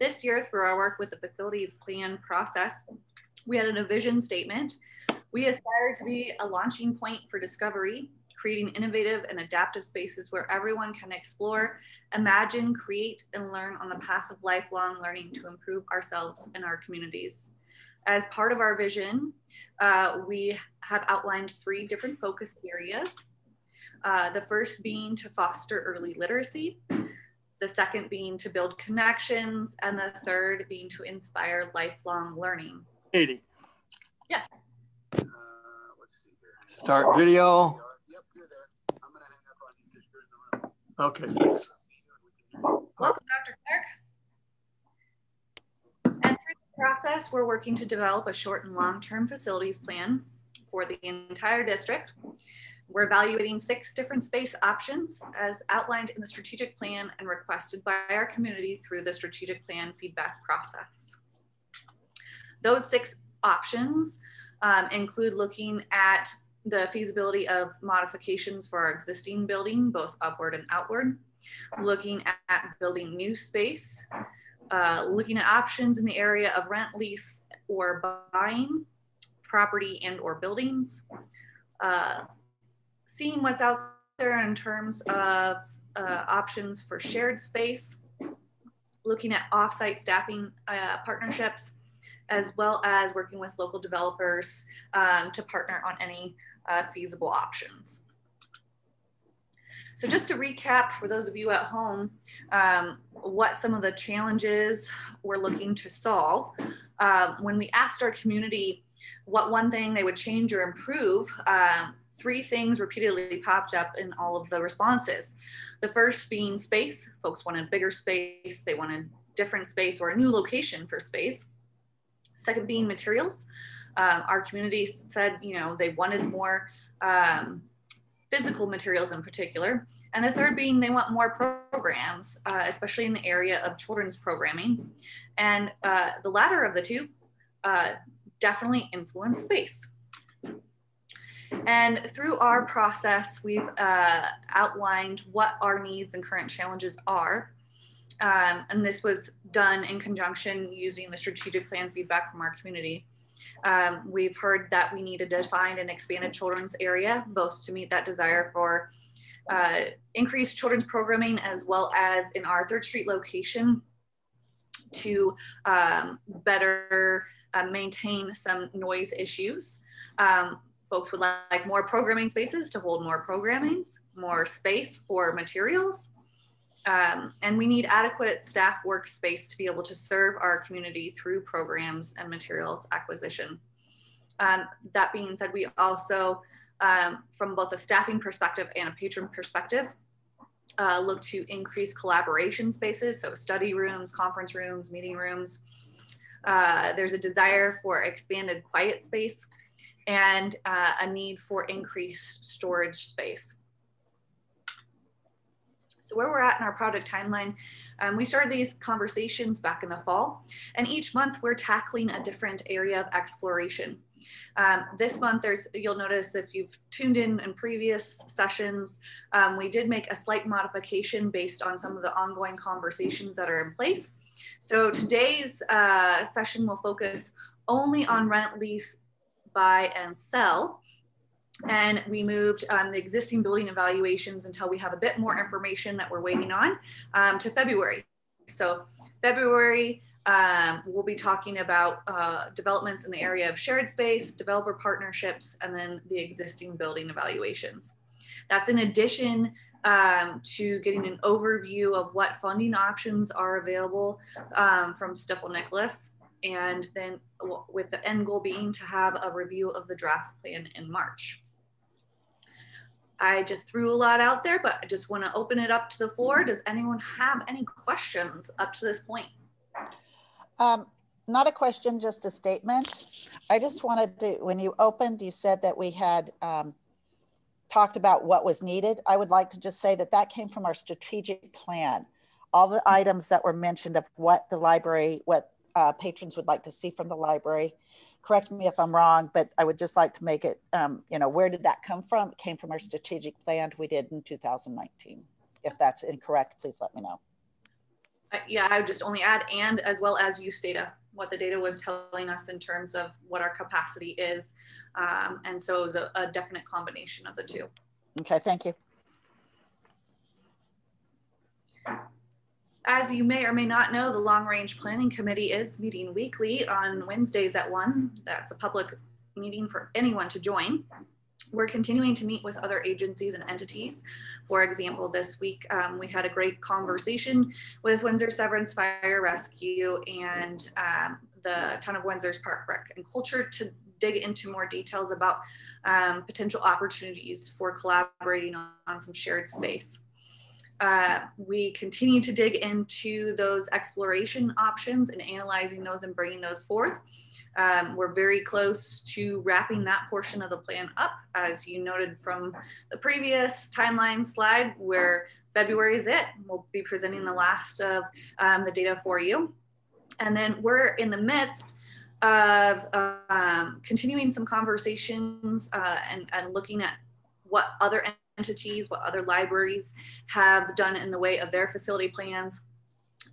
This year, through our work with the facilities plan process, we had a vision statement. We aspire to be a launching point for discovery, creating innovative and adaptive spaces where everyone can explore, imagine, create, and learn on the path of lifelong learning to improve ourselves and our communities. As part of our vision, uh, we have outlined three different focus areas. Uh, the first being to foster early literacy, the second being to build connections, and the third being to inspire lifelong learning. 80. Yeah. Uh, Start video. Okay, thanks. Welcome, Dr. Clark. And through the process, we're working to develop a short and long-term facilities plan for the entire district we're evaluating six different space options as outlined in the strategic plan and requested by our community through the strategic plan feedback process. Those six options um, include looking at the feasibility of modifications for our existing building, both upward and outward, looking at building new space, uh, looking at options in the area of rent, lease, or buying property and or buildings, uh, seeing what's out there in terms of uh, options for shared space, looking at offsite staffing uh, partnerships, as well as working with local developers um, to partner on any uh, feasible options. So just to recap for those of you at home, um, what some of the challenges we're looking to solve. Um, when we asked our community what one thing they would change or improve, um, three things repeatedly popped up in all of the responses. The first being space. Folks wanted bigger space, they wanted different space or a new location for space. Second being materials. Um, our community said, you know, they wanted more um, physical materials in particular. And the third being they want more programs, uh, especially in the area of children's programming. And uh, the latter of the two uh, definitely influence space. And through our process, we've uh, outlined what our needs and current challenges are. Um, and this was done in conjunction using the strategic plan feedback from our community. Um, we've heard that we need a defined and expanded children's area, both to meet that desire for uh, increased children's programming, as well as in our Third Street location to um, better uh, maintain some noise issues. Um, folks would like more programming spaces to hold more programmings, more space for materials. Um, and we need adequate staff workspace to be able to serve our community through programs and materials acquisition. Um, that being said, we also, um, from both a staffing perspective and a patron perspective, uh, look to increase collaboration spaces, so study rooms, conference rooms, meeting rooms. Uh, there's a desire for expanded quiet space and uh, a need for increased storage space. So where we're at in our project timeline, um, we started these conversations back in the fall, and each month we're tackling a different area of exploration. Um, this month, there's you'll notice if you've tuned in in previous sessions, um, we did make a slight modification based on some of the ongoing conversations that are in place. So today's uh, session will focus only on rent, lease, buy, and sell. And we moved um, the existing building evaluations until we have a bit more information that we're waiting on um, to February. So February, um, we'll be talking about uh, developments in the area of shared space, developer partnerships, and then the existing building evaluations. That's in addition um, to getting an overview of what funding options are available um, from Stifel Nicolaus and then with the end goal being to have a review of the draft plan in March. I just threw a lot out there, but I just want to open it up to the floor. Does anyone have any questions up to this point? Um, not a question, just a statement. I just wanted to, when you opened, you said that we had um, talked about what was needed. I would like to just say that that came from our strategic plan. All the items that were mentioned of what the library, what uh, patrons would like to see from the library. Correct me if I'm wrong, but I would just like to make it, um, you know, where did that come from? It came from our strategic plan we did in 2019. If that's incorrect, please let me know. yeah, I would just only add and as well as use data, what the data was telling us in terms of what our capacity is. Um, and so it was a, a definite combination of the two. Okay, thank you. As you may or may not know, the Long Range Planning Committee is meeting weekly on Wednesdays at 1. That's a public meeting for anyone to join. We're continuing to meet with other agencies and entities. For example, this week um, we had a great conversation with Windsor Severance Fire Rescue and um, the Town of Windsor's Park Rec and Culture to dig into more details about um, potential opportunities for collaborating on, on some shared space. Uh, we continue to dig into those exploration options and analyzing those and bringing those forth. Um, we're very close to wrapping that portion of the plan up, as you noted from the previous timeline slide, where February is it. We'll be presenting the last of um, the data for you. And then we're in the midst of um, continuing some conversations uh, and, and looking at what other entities, what other libraries have done in the way of their facility plans,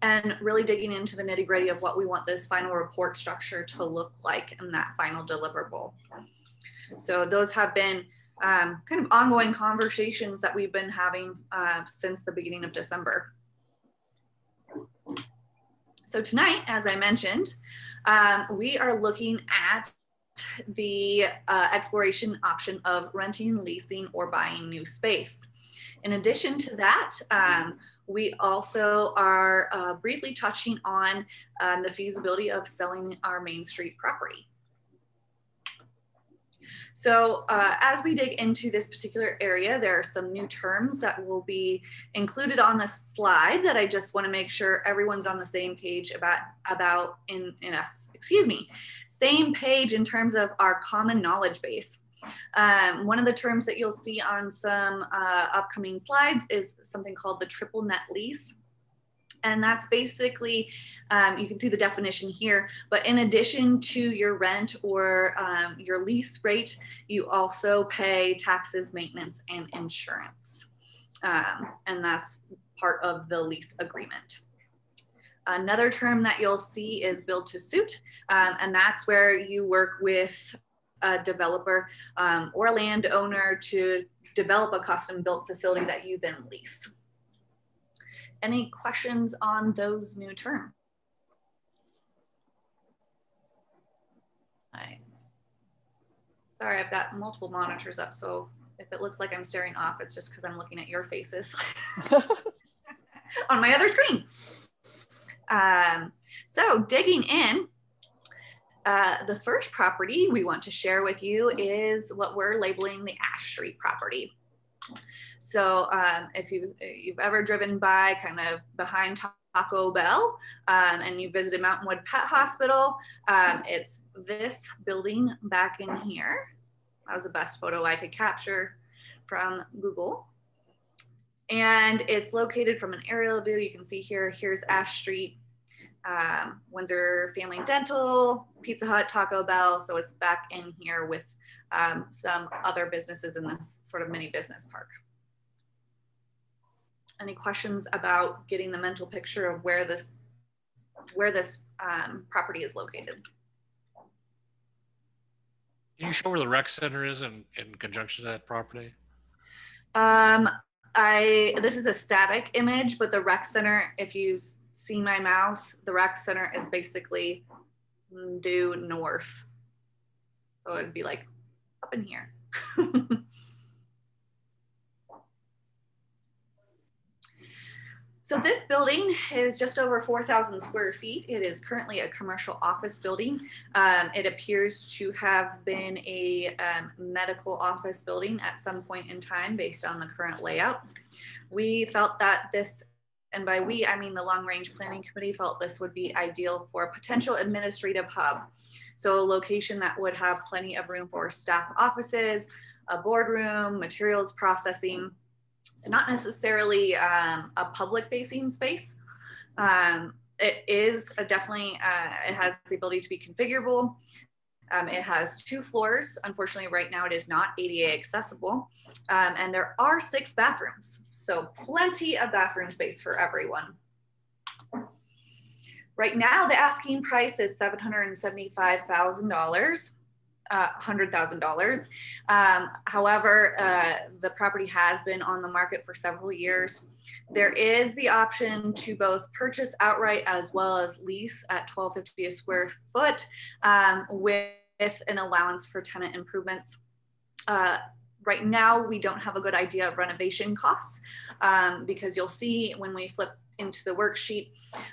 and really digging into the nitty gritty of what we want this final report structure to look like in that final deliverable. So those have been um, kind of ongoing conversations that we've been having uh, since the beginning of December. So tonight, as I mentioned, um, we are looking at the uh, exploration option of renting, leasing, or buying new space. In addition to that, um, we also are uh, briefly touching on um, the feasibility of selling our Main Street property. So uh, as we dig into this particular area, there are some new terms that will be included on the slide that I just want to make sure everyone's on the same page about, about in, in a, excuse me, same page in terms of our common knowledge base. Um, one of the terms that you'll see on some uh, upcoming slides is something called the triple net lease. And that's basically, um, you can see the definition here, but in addition to your rent or um, your lease rate, you also pay taxes, maintenance, and insurance. Um, and that's part of the lease agreement. Another term that you'll see is build to suit, um, and that's where you work with a developer um, or a landowner to develop a custom built facility that you then lease. Any questions on those new terms? Right. Sorry, I've got multiple monitors up, so if it looks like I'm staring off, it's just because I'm looking at your faces on my other screen. Um, so digging in, uh, the first property we want to share with you is what we're labeling the Ash Street property. So um, if you, you've ever driven by kind of behind Taco Bell um, and you visited Mountainwood Pet Hospital, um, it's this building back in here. That was the best photo I could capture from Google. And it's located from an aerial view. You can see here, here's Ash Street um, Windsor Family Dental, Pizza Hut, Taco Bell. So it's back in here with um, some other businesses in this sort of mini business park. Any questions about getting the mental picture of where this where this um, property is located? Can you show where the rec center is in, in conjunction to that property? Um, I this is a static image, but the rec center, if you see my mouse, the rec center is basically due north. So it'd be like up in here. So this building is just over 4,000 square feet. It is currently a commercial office building. Um, it appears to have been a um, medical office building at some point in time based on the current layout. We felt that this and by we, I mean the long range planning committee felt this would be ideal for a potential administrative hub. So a location that would have plenty of room for staff offices, a boardroom, materials processing. So not necessarily um, a public facing space. Um, it is definitely, uh, it has the ability to be configurable. Um, it has two floors. Unfortunately, right now it is not ADA accessible. Um, and there are six bathrooms. So plenty of bathroom space for everyone. right now, the asking price is $775,000. Uh, $100,000. Um, however, uh, the property has been on the market for several years. There is the option to both purchase outright as well as lease at 1250 a square foot um, with an allowance for tenant improvements. Uh, right now, we don't have a good idea of renovation costs um, because you'll see when we flip into the worksheet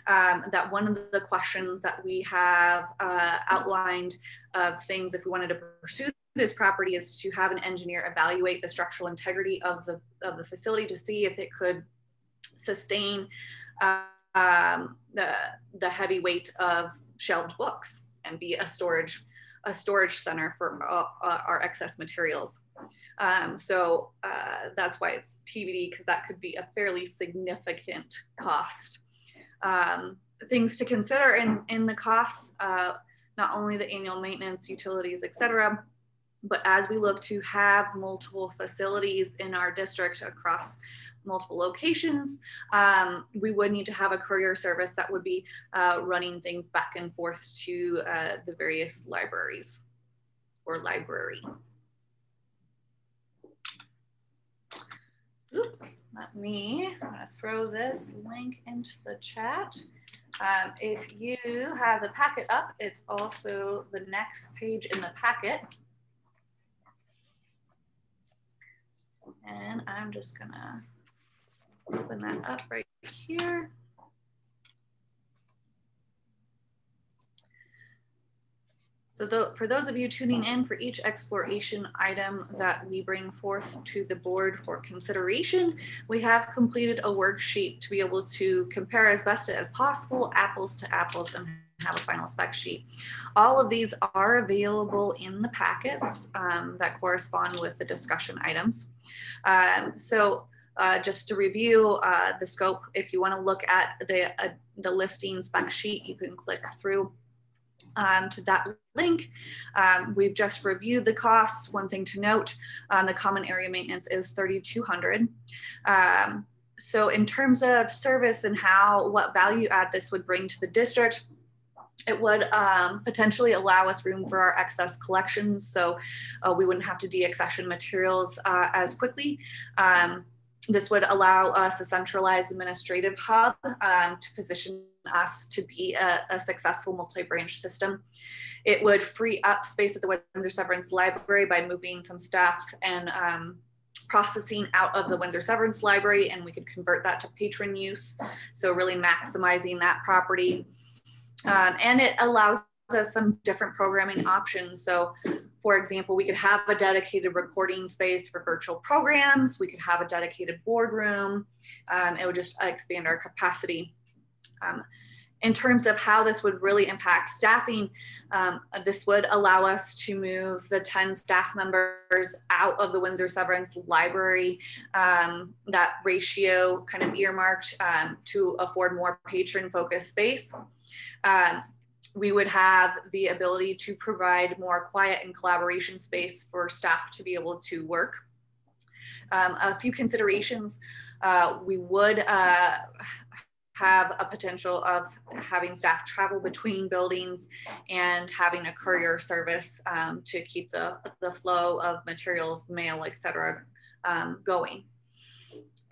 um, that one of the questions that we have uh, outlined of things if we wanted to pursue this property is to have an engineer evaluate the structural integrity of the, of the facility to see if it could sustain uh, um, the, the heavy weight of shelved books and be a storage a storage center for uh, uh our excess materials. Um, so uh, that's why it's TBD because that could be a fairly significant cost. Um, things to consider in, in the costs, uh, not only the annual maintenance, utilities, etc., but as we look to have multiple facilities in our district across multiple locations, um, we would need to have a courier service that would be uh, running things back and forth to uh, the various libraries or library. Oops, let me, I'm gonna throw this link into the chat. Um, if you have the packet up, it's also the next page in the packet. And I'm just gonna open that up right here. So the, for those of you tuning in for each exploration item that we bring forth to the board for consideration, we have completed a worksheet to be able to compare as best as possible apples to apples and have a final spec sheet. All of these are available in the packets um, that correspond with the discussion items. Um, so uh, just to review uh, the scope, if you want to look at the, uh, the listing spec sheet, you can click through um, to that link. Um, we've just reviewed the costs. One thing to note, um, the common area maintenance is 3,200. Um, so in terms of service and how, what value add this would bring to the district, it would um, potentially allow us room for our excess collections. So uh, we wouldn't have to deaccession materials uh, as quickly. Um, this would allow us a centralized administrative hub um, to position us to be a, a successful multi-branch system. It would free up space at the Windsor Severance Library by moving some staff and um, processing out of the Windsor Severance Library, and we could convert that to patron use. So really maximizing that property. Um, and it allows us some different programming options. So for example, we could have a dedicated recording space for virtual programs. We could have a dedicated boardroom. Um, it would just expand our capacity. Um, in terms of how this would really impact staffing, um, this would allow us to move the 10 staff members out of the Windsor Severance Library, um, that ratio kind of earmarked um, to afford more patron focused space. We would have the ability to provide more quiet and collaboration space for staff to be able to work. Um, a few considerations, uh, we would uh, have a potential of having staff travel between buildings and having a courier service um, to keep the, the flow of materials, mail, etc., um, going.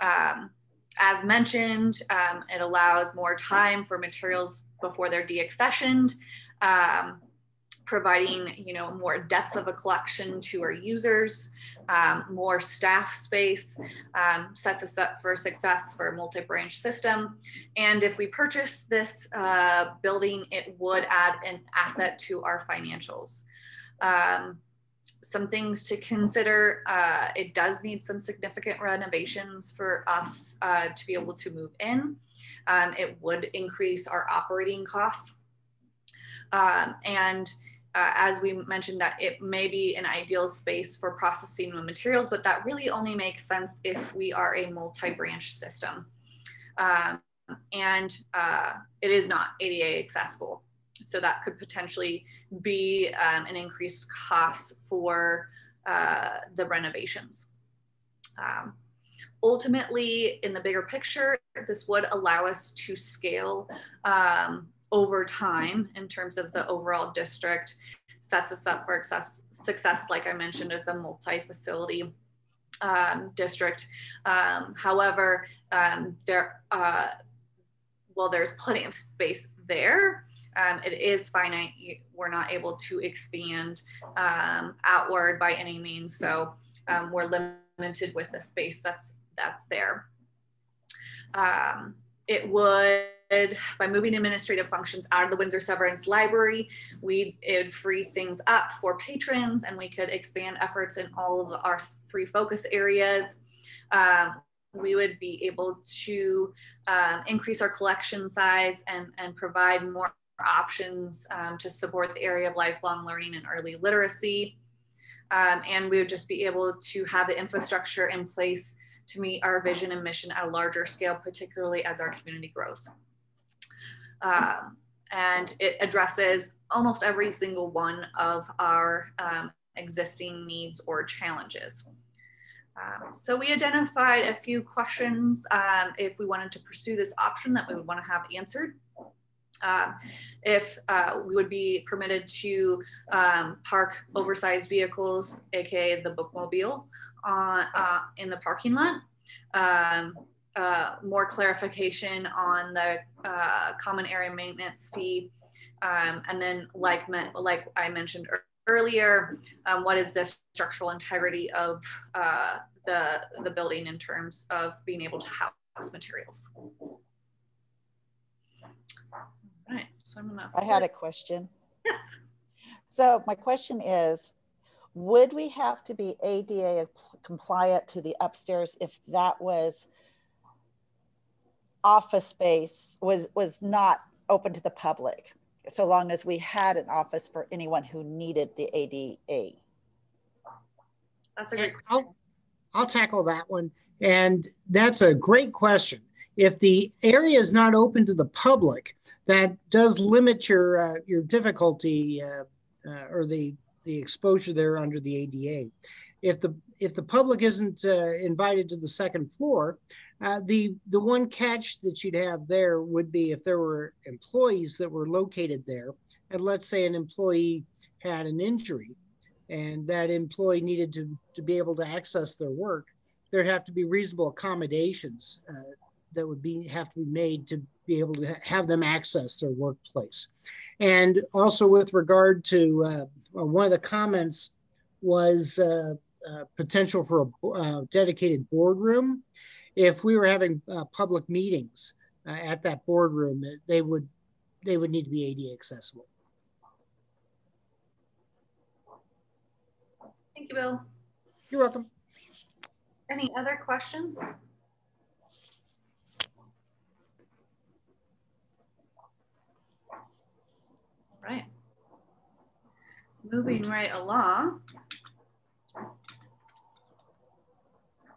Um, as mentioned, um, it allows more time for materials before they're deaccessioned, um, providing you know more depth of a collection to our users, um, more staff space, um, sets us up for success for a multi-branch system. And if we purchase this uh, building, it would add an asset to our financials. Um, some things to consider. Uh, it does need some significant renovations for us uh, to be able to move in. Um, it would increase our operating costs. Um, and uh, as we mentioned that it may be an ideal space for processing materials, but that really only makes sense if we are a multi-branch system. Um, and uh, it is not ADA accessible. So that could potentially be um, an increased cost for uh, the renovations. Um, ultimately, in the bigger picture, this would allow us to scale um, over time in terms of the overall district sets us up for success, success like I mentioned, as a multi-facility um, district. Um, however, um, there, uh, well, there's plenty of space there. Um, it is finite. We're not able to expand um, outward by any means, so um, we're limited with the space that's that's there. it would by moving administrative functions out of the Windsor Severance Library, we would free things up for patrons and we could expand efforts in all of our three focus areas. Um, we would be able to um, increase our collection size and, and provide more options um, to support the area of lifelong learning and early literacy. Um, and we would just be able to have the infrastructure in place to meet our vision and mission at a larger scale, particularly as our community grows. Um, and it addresses almost every single one of our um, existing needs or challenges. Um, so we identified a few questions um, if we wanted to pursue this option that we would want to have answered. Um, if uh, we would be permitted to um, park oversized vehicles, aka the bookmobile, uh, in the parking lot. Um, uh, more clarification on the uh, common area maintenance fee. Um, and then like, like I mentioned earlier, um, what is the structural integrity of uh, the, the building in terms of being able to house materials? All right, so I'm gonna- I had a question. Yes. So my question is, would we have to be ADA compliant to the upstairs if that was office space was was not open to the public so long as we had an office for anyone who needed the ADA. That's a great I'll, I'll tackle that one. And that's a great question. If the area is not open to the public, that does limit your uh, your difficulty uh, uh, or the the exposure there under the ADA. If the if the public isn't uh, invited to the second floor, uh, the the one catch that you'd have there would be if there were employees that were located there, and let's say an employee had an injury, and that employee needed to to be able to access their work, there'd have to be reasonable accommodations uh, that would be have to be made to be able to have them access their workplace. And also with regard to uh, one of the comments was uh, uh, potential for a uh, dedicated boardroom. If we were having uh, public meetings uh, at that boardroom, they would they would need to be ADA accessible. Thank you, Bill. You're welcome. Any other questions? Right. Moving right along.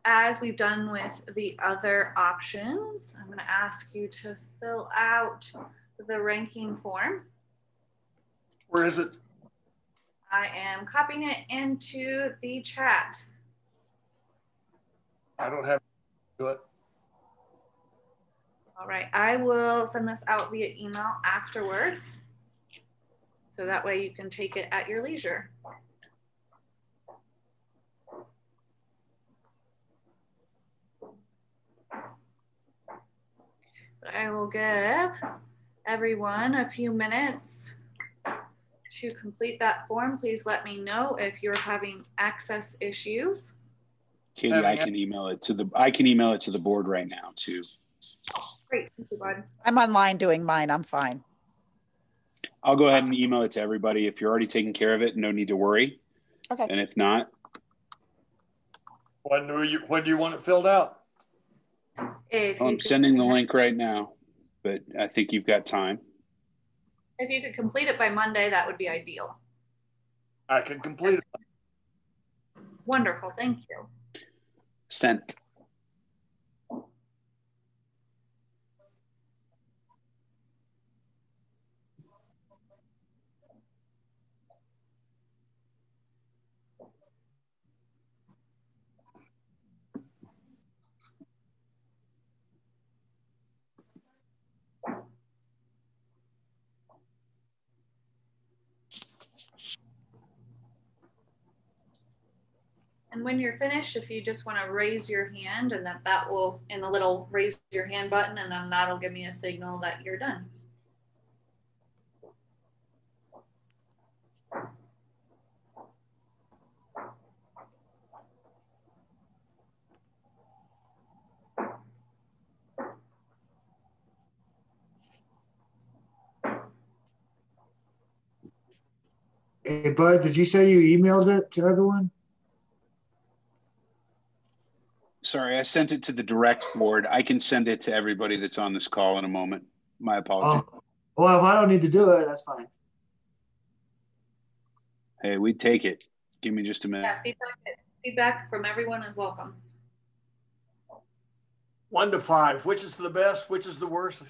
as we've done with the other options, I'm going to ask you to fill out the ranking form. Where is it? I am copying it into the chat. I don't have to do it. All right, I will send this out via email afterwards. So that way you can take it at your leisure. I will give everyone a few minutes to complete that form. Please let me know if you're having access issues. Katie, I can email it to the I can email it to the board right now too. Great, thank you, Bud. I'm online doing mine. I'm fine. I'll go ahead and email it to everybody. If you're already taking care of it, no need to worry. Okay. And if not, When do you, when do you want it filled out? If oh, I'm sending the link right now, but I think you've got time. If you could complete it by Monday, that would be ideal. I can complete it. Wonderful, thank you. Sent. And when you're finished, if you just want to raise your hand and that that will, in the little raise your hand button, and then that'll give me a signal that you're done. Hey, Bud, did you say you emailed it to everyone? Sorry, I sent it to the direct board. I can send it to everybody that's on this call in a moment. My apologies. Oh, well, if I don't need to do it, that's fine. Hey, we take it. Give me just a minute. Yeah, feedback, feedback from everyone is welcome. One to five, which is the best, which is the worst?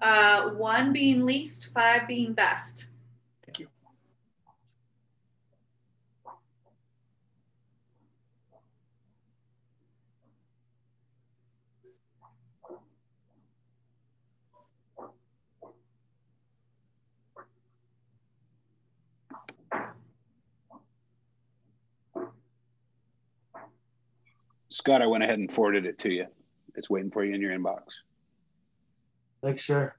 Uh, one being least, five being best. Scott, I went ahead and forwarded it to you. It's waiting for you in your inbox. Make sure.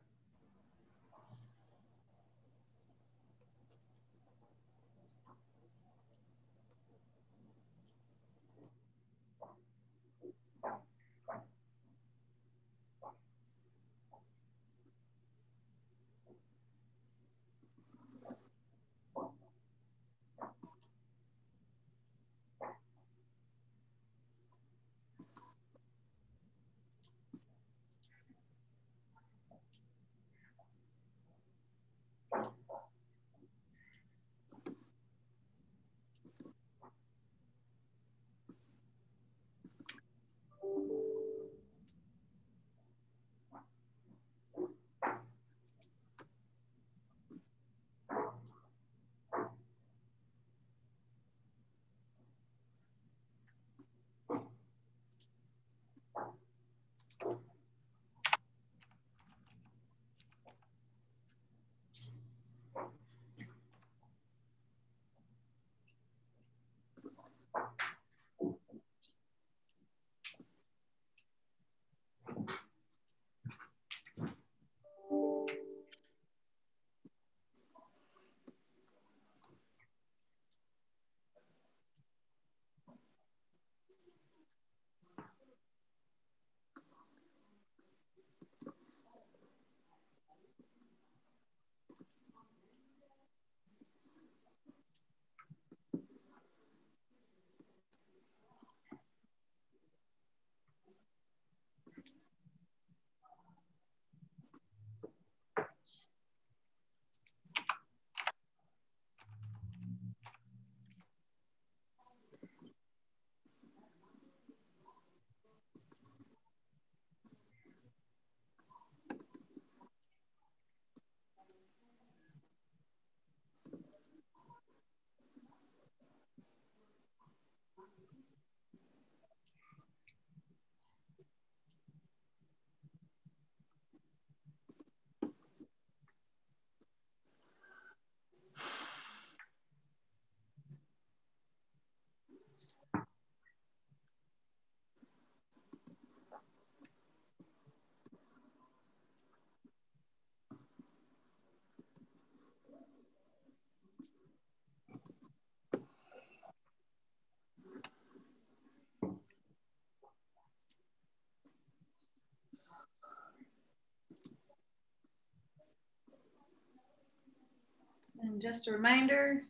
And just a reminder,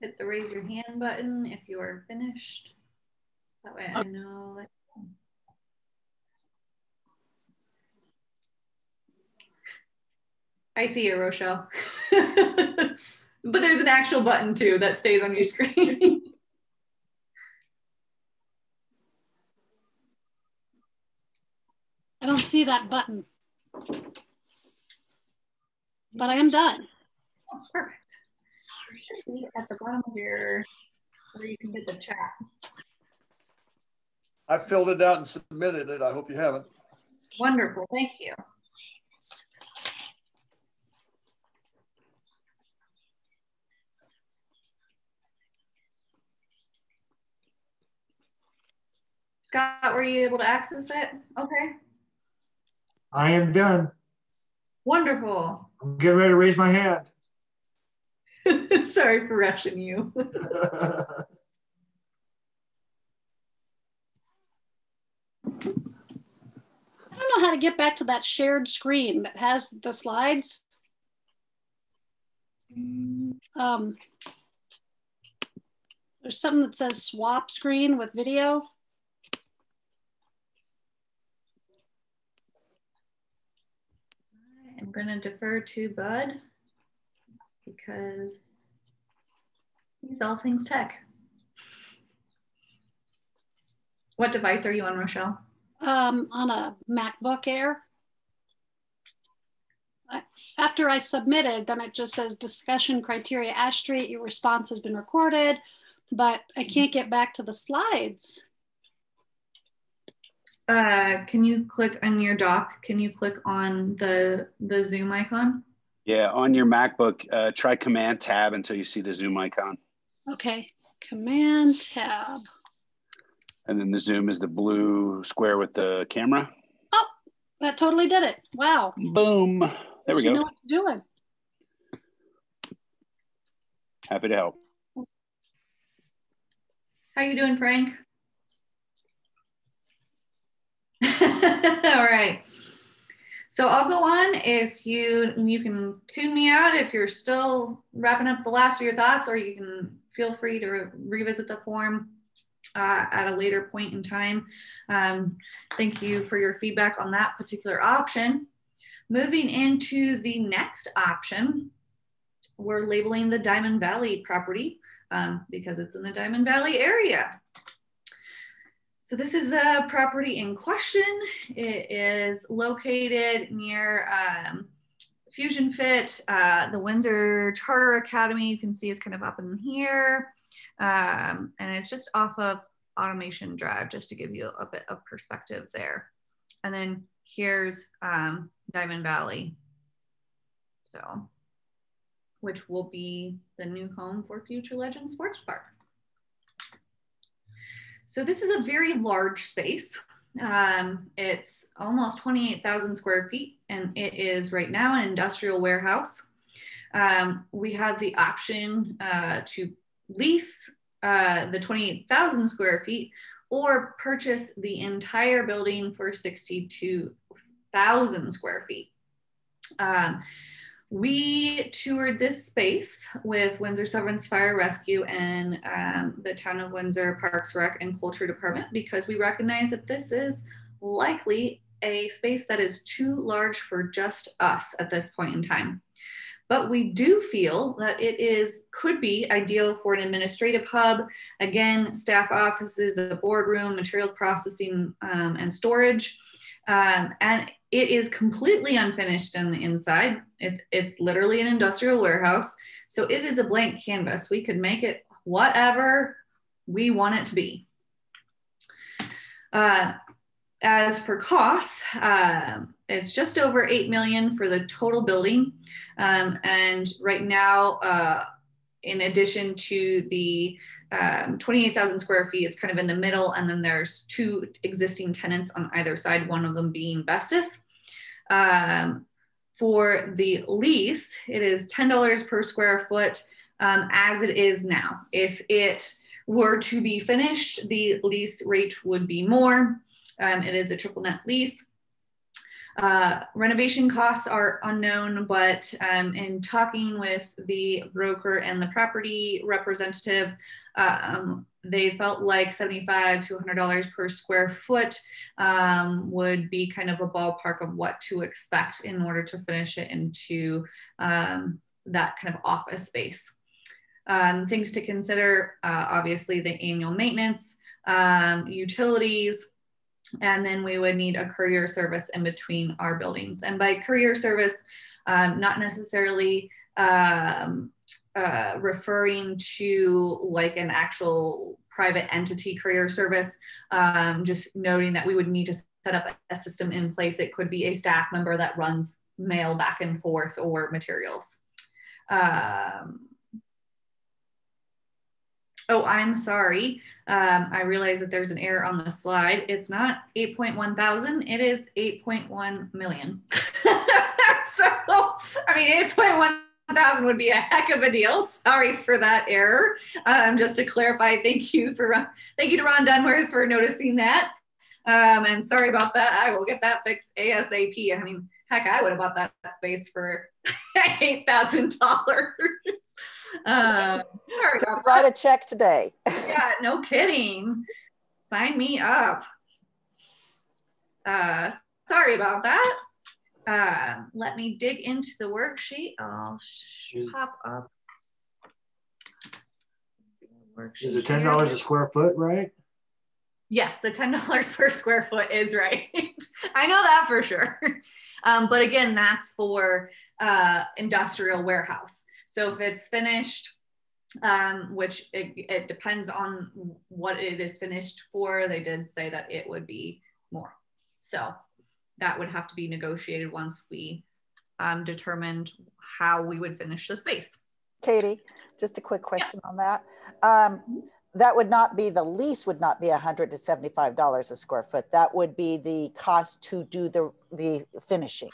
hit the raise your hand button if you are finished. That way I know that. I see you, Rochelle. but there's an actual button too that stays on your screen. I don't see that button but I am done. Oh, perfect. Sorry. At the bottom of your, where you can get the chat. I filled it out and submitted it. I hope you haven't. Wonderful. Thank you. Scott, were you able to access it? Okay. I am done wonderful. I'm getting ready to raise my hand. Sorry for rushing you. I don't know how to get back to that shared screen that has the slides. Um, there's something that says swap screen with video. I'm gonna defer to Bud because he's all things tech. What device are you on, Rochelle? um, on a MacBook Air. After I submitted, then it just says discussion criteria Ash Street, your response has been recorded, but I can't get back to the slides. Uh, can you click on your dock? Can you click on the the Zoom icon? Yeah, on your MacBook, uh, try Command Tab until you see the Zoom icon. Okay, Command Tab. And then the Zoom is the blue square with the camera. Oh, that totally did it. Wow. Boom. There we go. You know go. what you're doing. Happy to help. How you doing, Frank? All right. So I'll go on. If you you can tune me out if you're still wrapping up the last of your thoughts, or you can feel free to re- revisit the form uh, at a later point in time. Um, thank you for your feedback on that particular option. Moving into the next option, we're labeling the Diamond Valley property um, because it's in the Diamond Valley area. So this is the property in question. It is located near um, Fusion Fit, uh, the Windsor Charter Academy. You can see it's kind of up in here. Um, and it's just off of Automation Drive, just to give you a bit of perspective there. And then here's um, Diamond Valley. So, which will be the new home for Future Legends Sports Park. So this is a very large space. Um, it's almost 28,000 square feet, and it is right now an industrial warehouse. Um, we have the option uh, to lease uh, the 28,000 square feet or purchase the entire building for 62,000 square feet. Um, we toured this space with Windsor Severance Fire Rescue and um, the Town of Windsor Parks Rec and Culture Department because we recognize that this is likely a space that is too large for just us at this point in time. But we do feel that it is could be ideal for an administrative hub. Again, staff offices, a boardroom, materials processing, um, and storage. Um, and it is completely unfinished on the inside. It's it's literally an industrial warehouse. So it is a blank canvas. We could make it whatever we want it to be. Uh, as for costs, uh, it's just over 8 million for the total building. Um, and right now, uh, in addition to the um, 28,000 square feet, it's kind of in the middle. And then there's two existing tenants on either side, one of them being Vestas. Um, for the lease, it is $10 per square foot um, as it is now. If it were to be finished, the lease rate would be more. Um, it is a triple net lease. Uh, renovation costs are unknown, but um, in talking with the broker and the property representative, um, they felt like 75 to 100 dollars per square foot um, would be kind of a ballpark of what to expect in order to finish it into um, that kind of office space. Um, things to consider, uh, obviously the annual maintenance, um, utilities, and then we would need a courier service in between our buildings. And by courier service, um, not necessarily um, uh, referring to like an actual private entity courier service, um, just noting that we would need to set up a system in place. It could be a staff member that runs mail back and forth or materials. Um, Oh, I'm sorry. Um, I realize that there's an error on the slide. It's not 8.1 thousand, it is 8.1 million. so, I mean, 8.1 thousand would be a heck of a deal. Sorry for that error. Um, just to clarify, thank you for thank you to Ron Dunworth for noticing that. Um, and sorry about that. I will get that fixed ASAP. I mean, heck, I would have bought that space for eight thousand dollars. Um, sorry about Write a check today. Yeah, no kidding. Sign me up. Uh, sorry about that. Uh, let me dig into the worksheet. I'll sh- pop up. Is it ten dollars a square foot, right? Yes, the ten dollars per square foot is right. I know that for sure. Um, but again, that's for uh, industrial warehouse. So if it's finished, um, which it, it depends on what it is finished for, they did say that it would be more. So that would have to be negotiated once we um, determined how we would finish the space. Katie, just a quick question on that. Um, that would not be the lease would not be 100 to $75 a square foot. That would be the cost to do the the finishing.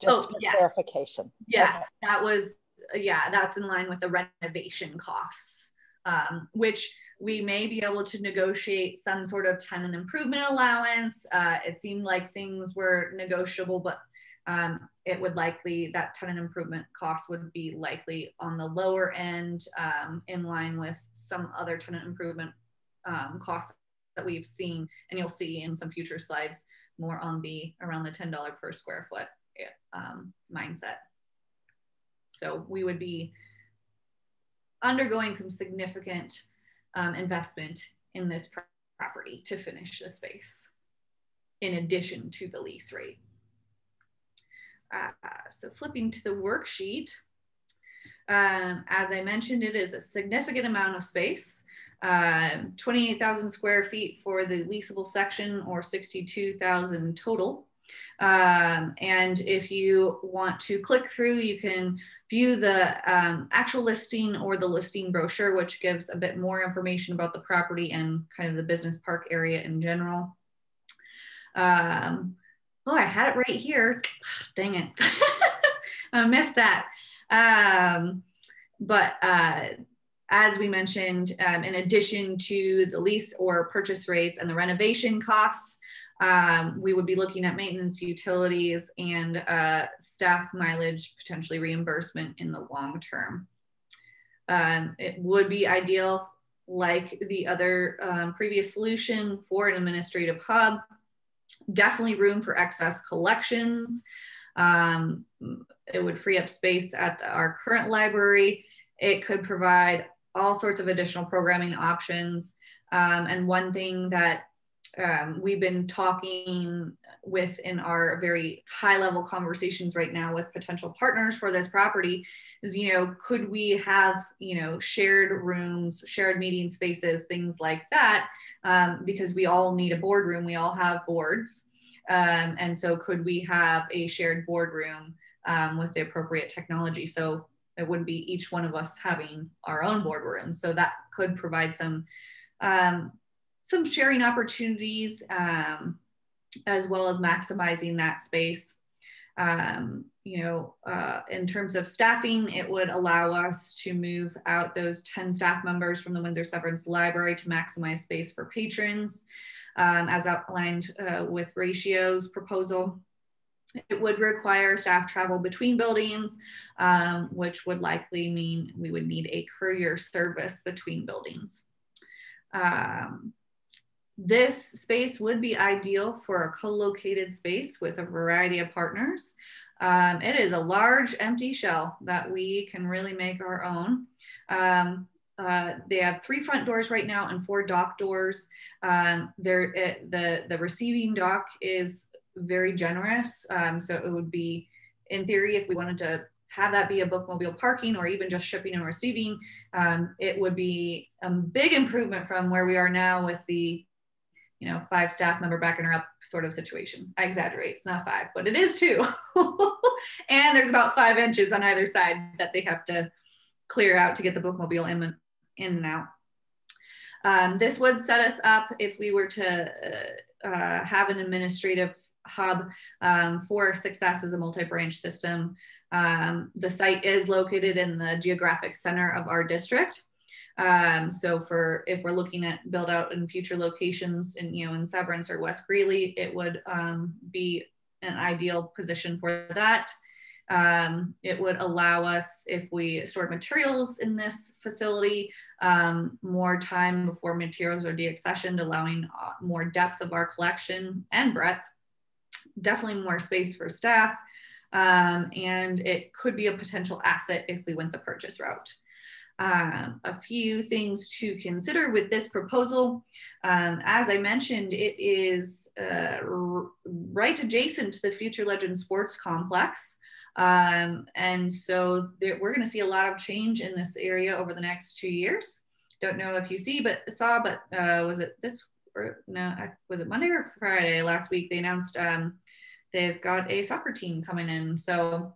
Just Oh, for yes. clarification. Yes, that was, yeah, that's in line with the renovation costs, um, which we may be able to negotiate some sort of tenant improvement allowance. Uh, it seemed like things were negotiable, but um, it would likely, that tenant improvement cost would be likely on the lower end, um, in line with some other tenant improvement um, costs that we've seen, and you'll see in some future slides more on the around the $10 per square foot um, mindset. So we would be undergoing some significant um, investment in this pro- property to finish the space in addition to the lease rate. Uh, so flipping to the worksheet, um, as I mentioned, it is a significant amount of space. Um 28,000 square feet for the leasable section or 62,000 total. Um, and if you want to click through, you can view the um, actual listing or the listing brochure, which gives a bit more information about the property and kind of the business park area in general. Um, oh, I had it right here. Dang it. I missed that. Um, but uh, as we mentioned, um, in addition to the lease or purchase rates and the renovation costs, um, we would be looking at maintenance utilities and uh, staff mileage potentially reimbursement in the long term. Um, it would be ideal, like the other um, previous solution, for an administrative hub. Definitely room for excess collections. Um, it would free up space at the, our current library. It could provide all sorts of additional programming options. Um, and one thing that um, we've been talking with in our very high level conversations right now with potential partners for this property is you know could we have you know shared rooms shared meeting spaces things like that? Um, because we all need a boardroom we all have boards. Um, and so could we have a shared boardroom um, with the appropriate technology? So it wouldn't be each one of us having our own boardroom. So that could provide some um, some sharing opportunities um, as well as maximizing that space. Um, you know, uh, in terms of staffing, it would allow us to move out those 10 staff members from the Windsor Severance Library to maximize space for patrons, um, as outlined uh, with ratios proposal. It would require staff travel between buildings, um, which would likely mean we would need a courier service between buildings. Um, this space would be ideal for a co-located space with a variety of partners. Um, it is a large empty shell that we can really make our own. Um, uh, they have three front doors right now and four dock doors. Um, there, it, the the receiving dock is very generous, um, so it would be, in theory, if we wanted to have that be a bookmobile parking or even just shipping and receiving, um, it would be a big improvement from where we are now with the you know, five staff member backing her up sort of situation. I exaggerate, it's not five, but it is two. and there's about five inches on either side that they have to clear out to get the bookmobile in, in and out. Um, this would set us up if we were to uh, uh, have an administrative hub um, for success as a multi-branch system. Um, the site is located in the geographic center of our district. Um, so for if we're looking at build out in future locations in you know in Severance or West Greeley, it would um, be an ideal position for that. Um, it would allow us, if we stored materials in this facility, um, more time before materials are deaccessioned, allowing uh, more depth of our collection and breadth, definitely more space for staff, um, and it could be a potential asset if we went the purchase route. Um, a few things to consider with this proposal. Um, as I mentioned, it is uh, right adjacent to the Future Legend Sports Complex. Um, and so there, we're going to see a lot of change in this area over the next two years. Don't know if you see, but saw, but uh, was it this or no? Was it Monday or Friday last week? They announced um, they've got a soccer team coming in. So,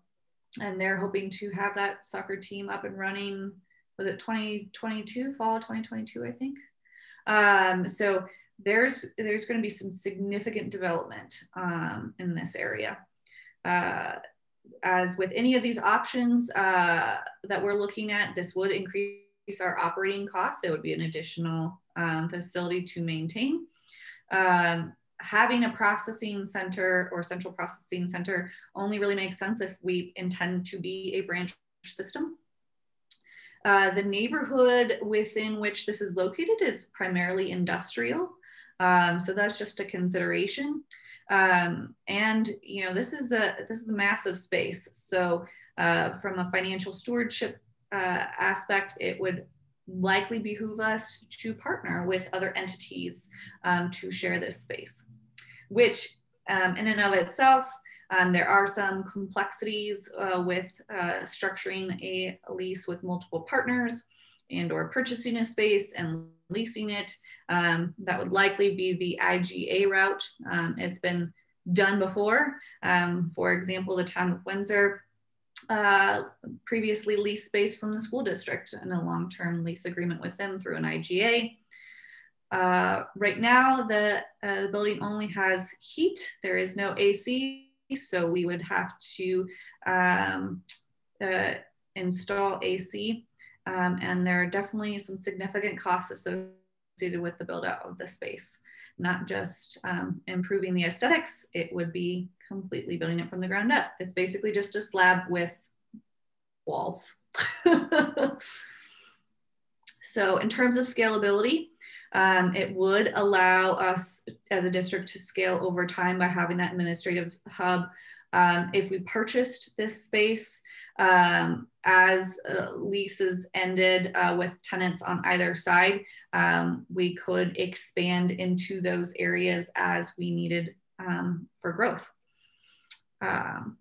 and they're hoping to have that soccer team up and running. Was it 2022, fall 2022, I think. Um, so there's there's going to be some significant development um, in this area. Uh, as with any of these options uh, that we're looking at, this would increase our operating costs. It would be an additional um, facility to maintain. Um, having a processing center or central processing center only really makes sense if we intend to be a branch system. Uh, the neighborhood within which this is located is primarily industrial. Um, so that's just a consideration. Um, and you know, this is a this is a massive space. So uh, from a financial stewardship uh, aspect, it would likely behoove us to partner with other entities um, to share this space, which um, in and of itself, um, there are some complexities uh, with uh, structuring a lease with multiple partners and or purchasing a space and leasing it. Um, that would likely be the IGA route. Um, it's been done before. Um, for example, the town of Windsor uh, previously leased space from the school district in a long-term lease agreement with them through an IGA. Uh, right now, the, uh, the building only has heat. There is no AC, so we would have to um, uh, install AC um, and there are definitely some significant costs associated with the build out of the space, not just um, improving the aesthetics, it would be completely building it from the ground up. It's basically just a slab with walls. so in terms of scalability, um, it would allow us as a district to scale over time by having that administrative hub. Um, if we purchased this space, um, as uh, leases ended uh, with tenants on either side, um, we could expand into those areas as we needed um, for growth. Um,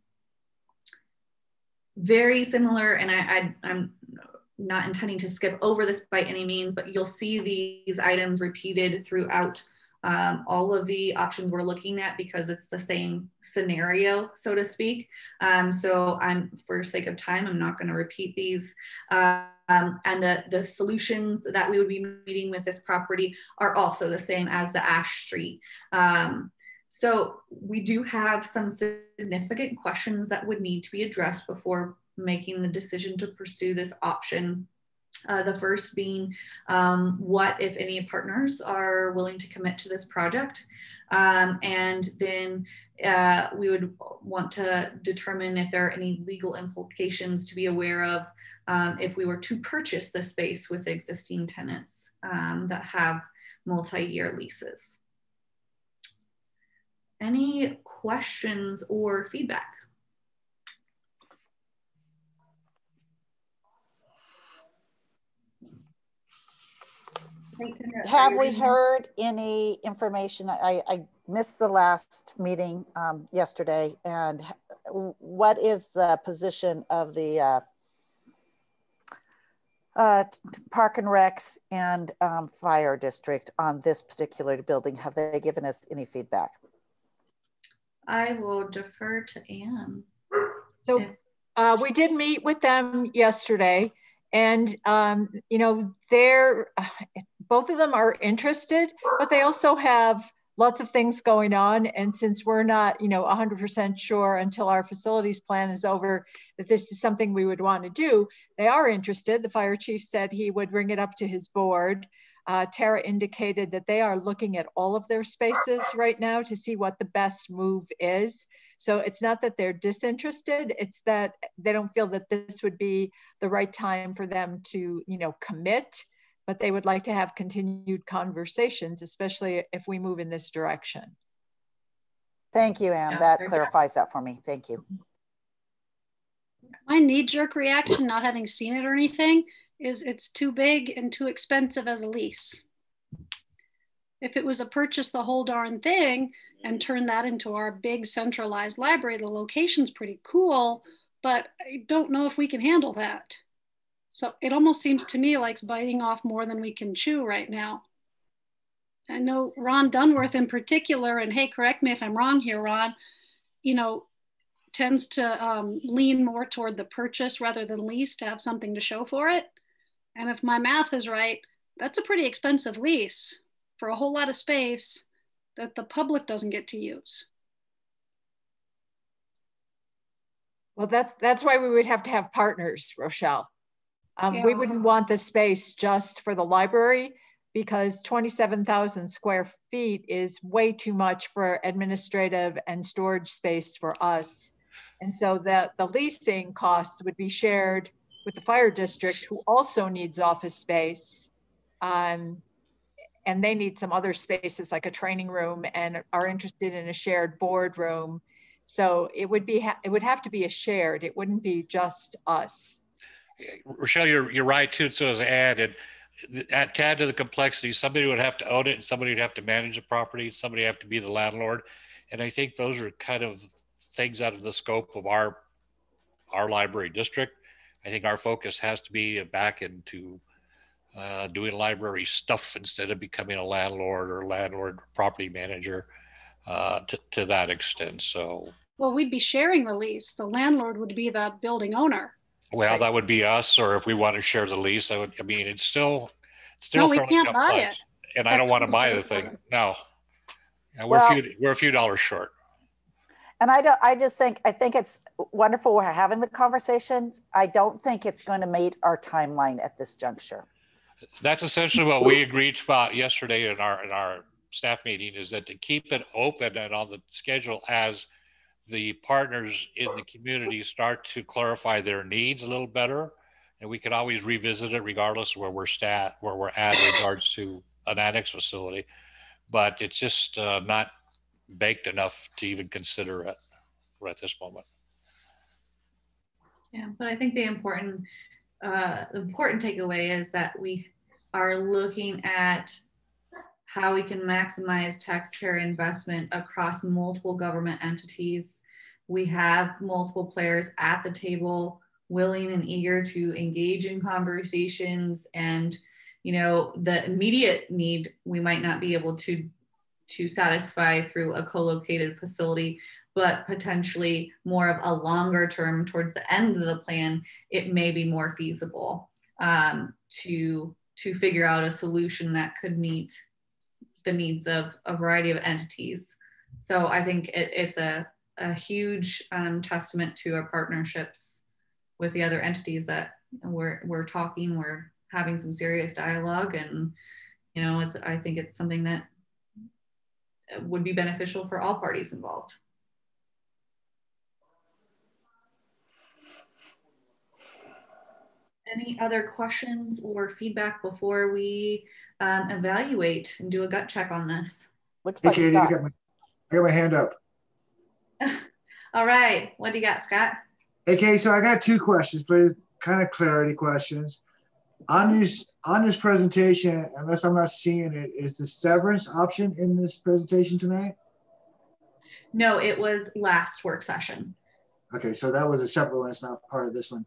very similar, and I, I, I'm not intending to skip over this by any means, but you'll see these items repeated throughout um, all of the options we're looking at because it's the same scenario, so to speak. Um, so I'm, for sake of time, I'm not going to repeat these. Um, and the, the solutions that we would be meeting with this property are also the same as the Ash Street. Um, so we do have some significant questions that would need to be addressed before making the decision to pursue this option uh, the first being um, what, if any, partners are willing to commit to this project. Um, and then uh, we would want to determine if there are any legal implications to be aware of um, if we were to purchase the space with existing tenants um, that have multi-year leases. Any questions or feedback? Have we heard any information? I, I missed the last meeting um, yesterday. And what is the position of the uh, uh, Park and Recs and um, Fire District on this particular building? Have they given us any feedback? I will defer to Anne. So uh, we did meet with them yesterday and um, you know they're both of them are interested, but they also have lots of things going on. And since we're not, you know, 100% sure until our facilities plan is over that this is something we would want to do, they are interested. The fire chief said he would bring it up to his board. Uh, Tara indicated that they are looking at all of their spaces right now to see what the best move is. So it's not that they're disinterested, it's that they don't feel that this would be the right time for them to, you know, commit but they would like to have continued conversations, especially if we move in this direction. Thank you, Anne. That clarifies that for me. Thank you. My knee jerk reaction, not having seen it or anything, is it's too big and too expensive as a lease. If it was a purchase the whole darn thing and turn that into our big centralized library, the location's pretty cool, but I don't know if we can handle that. So it almost seems to me like biting off more than we can chew right now. I know Ron Dunworth in particular, and hey, correct me if I'm wrong here, Ron, you know, tends to um, lean more toward the purchase rather than lease to have something to show for it. And if my math is right, that's a pretty expensive lease for a whole lot of space that the public doesn't get to use. Well, that's that's why we would have to have partners, Rochelle. Um, yeah. We wouldn't want the space just for the library because 27,000 square feet is way too much for administrative and storage space for us. And so that the leasing costs would be shared with the fire district who also needs office space. Um, and they need some other spaces like a training room and are interested in a shared boardroom. So it would be, it would have to be a shared, it wouldn't be just us. Rochelle, you're you're right too. So as added, add to add to the complexity, somebody would have to own it, and somebody would have to manage the property. Somebody have to be the landlord, and I think those are kind of things out of the scope of our our library district. I think our focus has to be back into uh, doing library stuff instead of becoming a landlord or landlord property manager uh, to, to that extent. So, well, we'd be sharing the lease. The landlord would be the building owner. Well, that would be us, or if we want to share the lease, I would. I mean, it's still, still. No, we can't buy it. And I don't want to buy the thing. No, we're well, a few. We're a few dollars short. And I don't. I just think. I think it's wonderful we're having the conversations. I don't think it's going to meet our timeline at this juncture. That's essentially what we agreed about yesterday in our in our staff meeting. Is that to keep it open and on the schedule as the partners in the community start to clarify their needs a little better and we can always revisit it regardless of where we're stat where we're at in regards to an annex facility but it's just uh, not baked enough to even consider it right at this moment. Yeah but i think the important uh, the important takeaway is that we are looking at how we can maximize taxpayer investment across multiple government entities. We have multiple players at the table willing and eager to engage in conversations and you know the immediate need we might not be able to to satisfy through a co-located facility but potentially more of a longer term towards the end of the plan it may be more feasible um, to to figure out a solution that could meet the needs of a variety of entities. So I think it, it's a, a huge um, testament to our partnerships with the other entities that we're, we're talking, we're having some serious dialogue and, you know, it's, I think it's something that would be beneficial for all parties involved. Any other questions or feedback before we um, evaluate and do a gut check on this. Looks like hey, Katie, Scott. I got, my, I got my hand up. All right. What do you got, Scott? Okay, so I got two questions, but kind of clarity questions. On this on this presentation, unless I'm not seeing it, is the severance option in this presentation tonight? No, it was last work session. Okay, so that was a separate one. It's not part of this one.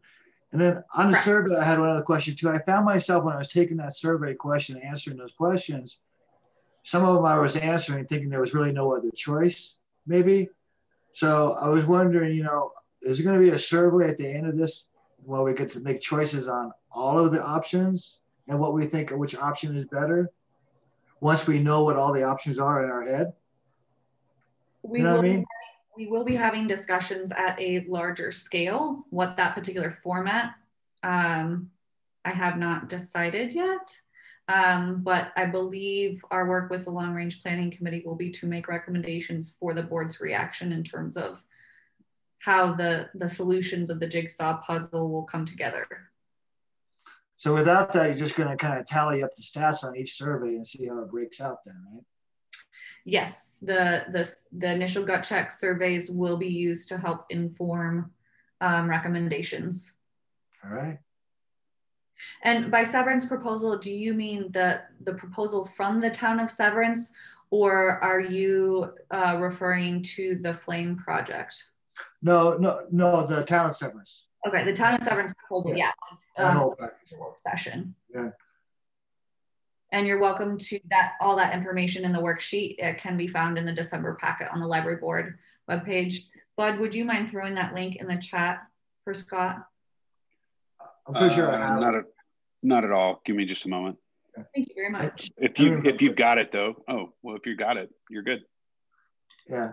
And then on the Correct. survey, I had one other question too. I found myself when I was taking that survey question, answering those questions, some of them I was answering thinking there was really no other choice, maybe. So I was wondering, you know, is there going to be a survey at the end of this where we get to make choices on all of the options and what we think which option is better once we know what all the options are in our head? We You know will what I mean? We will be having discussions at a larger scale what that particular format um, i have not decided yet um, but i believe our work with the long range planning committee will be to make recommendations for the board's reaction in terms of how the the solutions of the jigsaw puzzle will come together So without that, you're just going to kind of tally up the stats on each survey and see how it breaks out then, right? Yes the the, the initial gut check surveys will be used to help inform um, recommendations All right. And by severance proposal, do you mean the, the proposal from the town of Severance or are you uh, referring to the flame project? No, no, no, the town of Severance. Okay, the town of Severance proposal, yeah. That um, whole package. work session. Yeah. And you're welcome to that, all that information in the worksheet. It can be found in the December packet on the library board webpage. Bud, would you mind throwing that link in the chat for Scott? I'm pretty sure I Uh, have. Not it. at, not at all. Give me just a moment. Thank you very much. If you if you've got it though, oh well, if you got it, you're good. Yeah.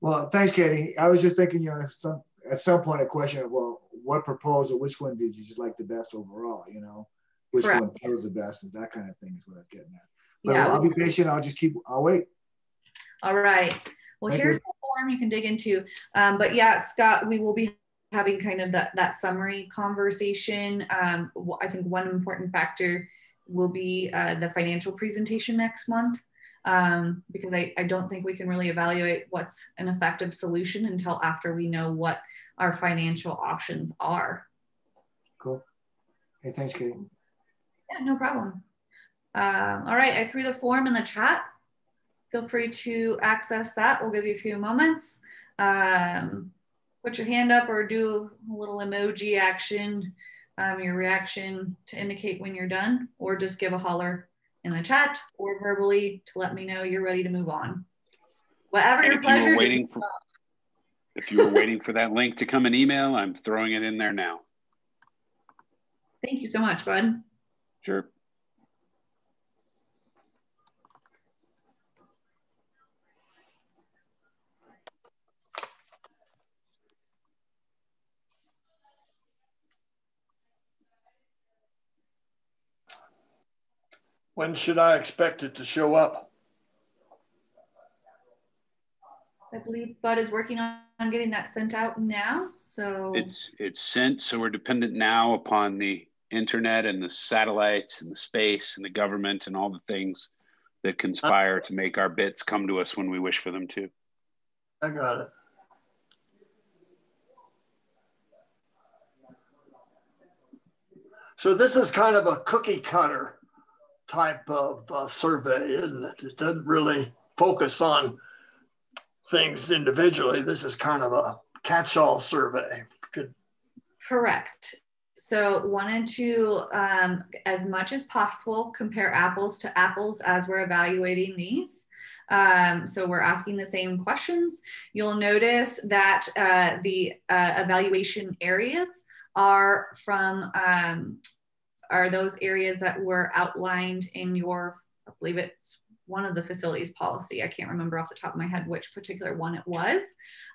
Well, thanks, Katie. I was just thinking, you know, some, at some point a question of, well, what proposal, which one did you just like the best overall, you know? Which Correct. one pays the best and that kind of thing is what I'm getting at. But Yeah. I'll be patient. I'll just keep, I'll wait. All right. Well, Thank here's you. the form you can dig into. Um, but yeah, Scott, we will be having kind of that, that summary conversation. Um, I think one important factor will be uh, the financial presentation next month. Um, because I, I don't think we can really evaluate what's an effective solution until after we know what our financial options are. Cool. Hey, thanks, Katie. Yeah, no problem. Um, all right, I threw the form in the chat. Feel free to access that. We'll give you a few moments. Um, put your hand up or do a little emoji action, um, your reaction to indicate when you're done, or just give a holler in the chat or verbally to let me know you're ready to move on. Whatever And your you pleasure. just- waiting for if you were waiting for that link to come in email, I'm throwing it in there now. Thank you so much, bud. Sure. When should I expect it to show up? I believe Bud is working on, on getting that sent out now. So It's it's sent, so we're dependent now upon the internet and the satellites and the space and the government and all the things that conspire to make our bits come to us when we wish for them to. I got it. So this is kind of a cookie cutter type of uh, survey, isn't it? It doesn't really focus on things individually. This is kind of a catch-all survey. Good. Correct. So wanted to, um, as much as possible, compare apples to apples as we're evaluating these. Um, so we're asking the same questions. You'll notice that uh, the uh, evaluation areas are from um, are those areas that were outlined in your, I believe it's one of the facilities policy. I can't remember off the top of my head which particular one it was.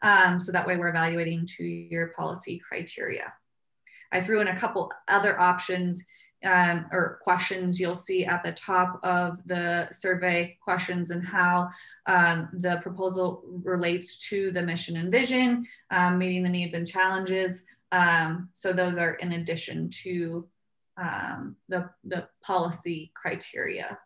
Um, so that way we're evaluating to your policy criteria. I threw in a couple other options um, or questions you'll see at the top of the survey questions and how um, the proposal relates to the mission and vision, um, meeting the needs and challenges. Um, so those are in addition to um, the, the policy criteria,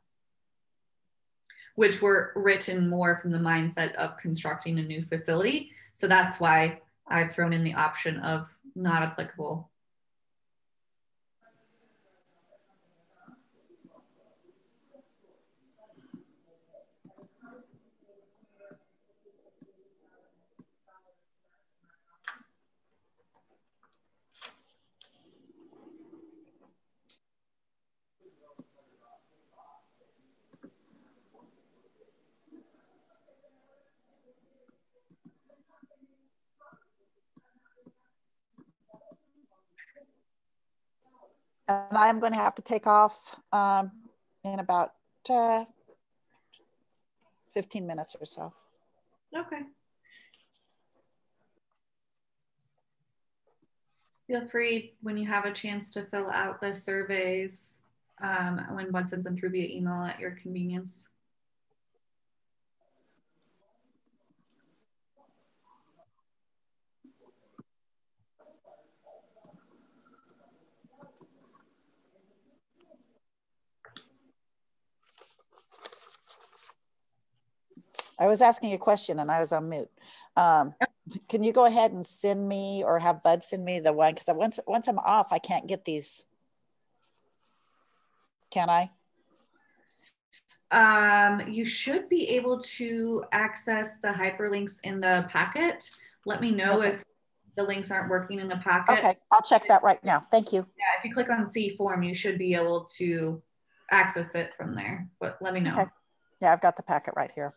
which were written more from the mindset of constructing a new facility. So that's why I've thrown in the option of not applicable And I'm going to have to take off um, in about uh, 15 minutes or so. Okay. Feel free when you have a chance to fill out the surveys um, when one sends them through via email at your convenience. I was asking a question and I was on mute. Um, can you go ahead and send me or have Bud send me the one? Because once once I'm off, I can't get these. Can I? Um, you should be able to access the hyperlinks in the packet. Let me know okay. if the links aren't working in the packet. Okay, I'll check that right now. Thank you. Yeah, if you click on see form, you should be able to access it from there, but let me know. Okay. Yeah, I've got the packet right here.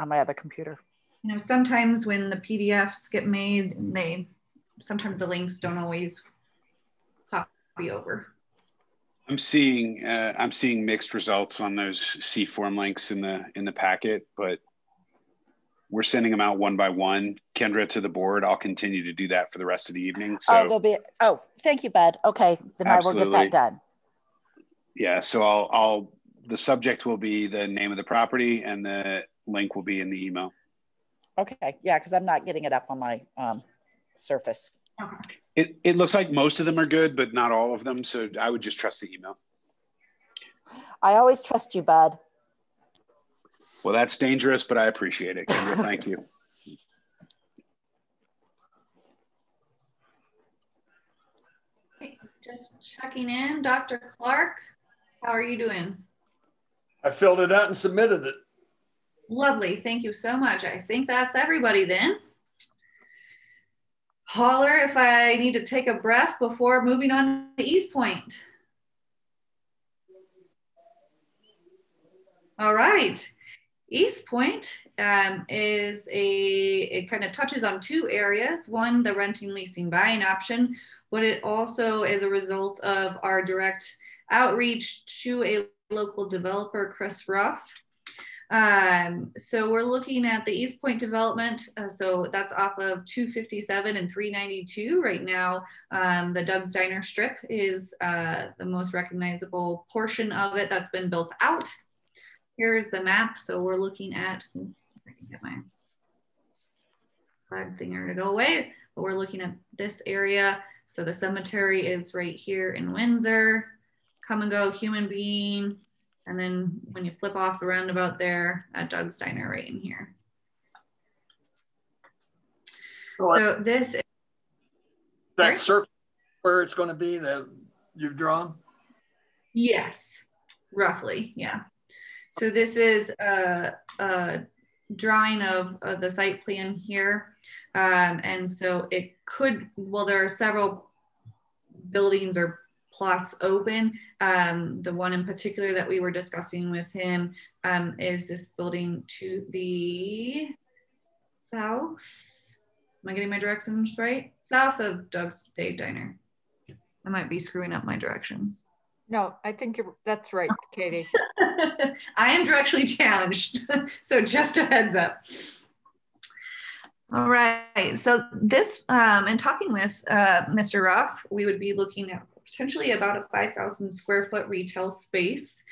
On my other computer you know, sometimes when the PDFs get made, they sometimes the links don't always copy over. I'm seeing uh, I'm seeing mixed results on those C form links in the in the packet, but we're sending them out one by one. Kendra to the board. I'll continue to do that for the rest of the evening. So oh, there'll be oh, thank you, Bud. Okay, then absolutely. I will get that done. Yeah, so I'll I'll the subject will be the name of the property and the link will be in the email. Okay, yeah, because I'm not getting it up on my um, surface. It, it looks like most of them are good, but not all of them. So I would just trust the email. I always trust you, bud. Well, that's dangerous, but I appreciate it. Kendra. Thank you. Just checking in. Dr. Clark, how are you doing? I filled it out and submitted it. Lovely. Thank you so much. I think that's everybody then. Holler if I need to take a breath before moving on to East Point. All right. East Point um, is a, it kind of touches on two areas. One, the renting, leasing, buying option, but it also is a result of our direct outreach to a local developer, Chris Ruff, um, so we're looking at the East Point development. Uh, so that's off of 257 and 392 right now. Um, the Doug's Diner Strip is uh, the most recognizable portion of it that's been built out. Here's the map. So we're looking at, I can get my flag thinger to go away, but we're looking at this area. So the cemetery is right here in Windsor. Come and go human being, and then when you flip off the roundabout there at Doug's Diner right in here. So, this is that circle where it's going to be that you've drawn? Yes, roughly, yeah. So this is a, a drawing of, of, the site plan here. Um, and so it could, well, there are several buildings or plots open. Um, the one in particular that we were discussing with him um, is this building to the south. Am I getting my directions right? South of Doug's Day Diner. I might be screwing up my directions. No, I think you're, that's right, Katie. I am directionally challenged, so just a heads up. All right. So this, um, in talking with uh, Mr. Ruff, we would be looking at potentially about a 5,000 square foot retail space.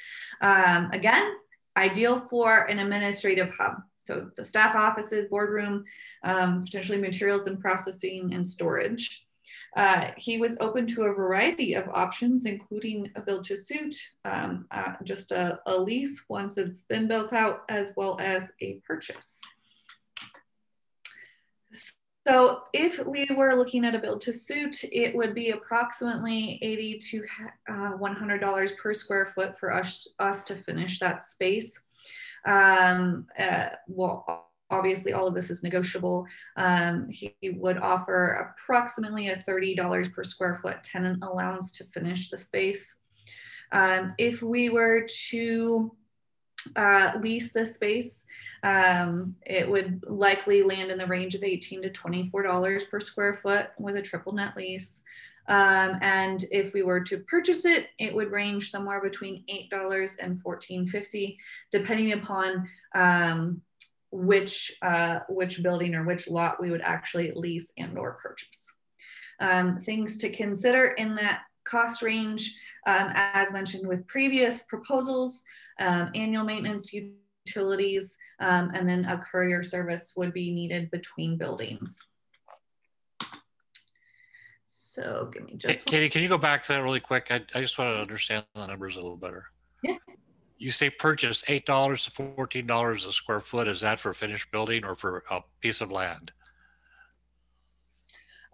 Um, again, ideal for an administrative hub. So the staff offices, boardroom, um, potentially materials and processing and storage. Uh, he was open to a variety of options, including a build to suit, um, uh, just a, a lease once it's been built out, as well as a purchase. So if we were looking at a build to suit, it would be approximately 80 to uh, $100 per square foot for us, us to finish that space. Um, uh, well, obviously all of this is negotiable. Um, he would offer approximately a $30 per square foot tenant allowance to finish the space. Um, if we were to uh, lease this space, um, it would likely land in the range of 18 to $24 per square foot with a triple net lease. Um, and if we were to purchase it, it would range somewhere between $8 and $14.50, depending upon um, which, uh, which building or which lot we would actually lease and or purchase. Um, things to consider in that cost range, um, as mentioned with previous proposals, um, annual maintenance, utilities, um, and then a courier service would be needed between buildings. So give me just. Katie, can you go back to that really quick? I, I just want to understand the numbers a little better. Yeah. You say purchase eight dollars to fourteen dollars a square foot. Is that for a finished building or for a piece of land?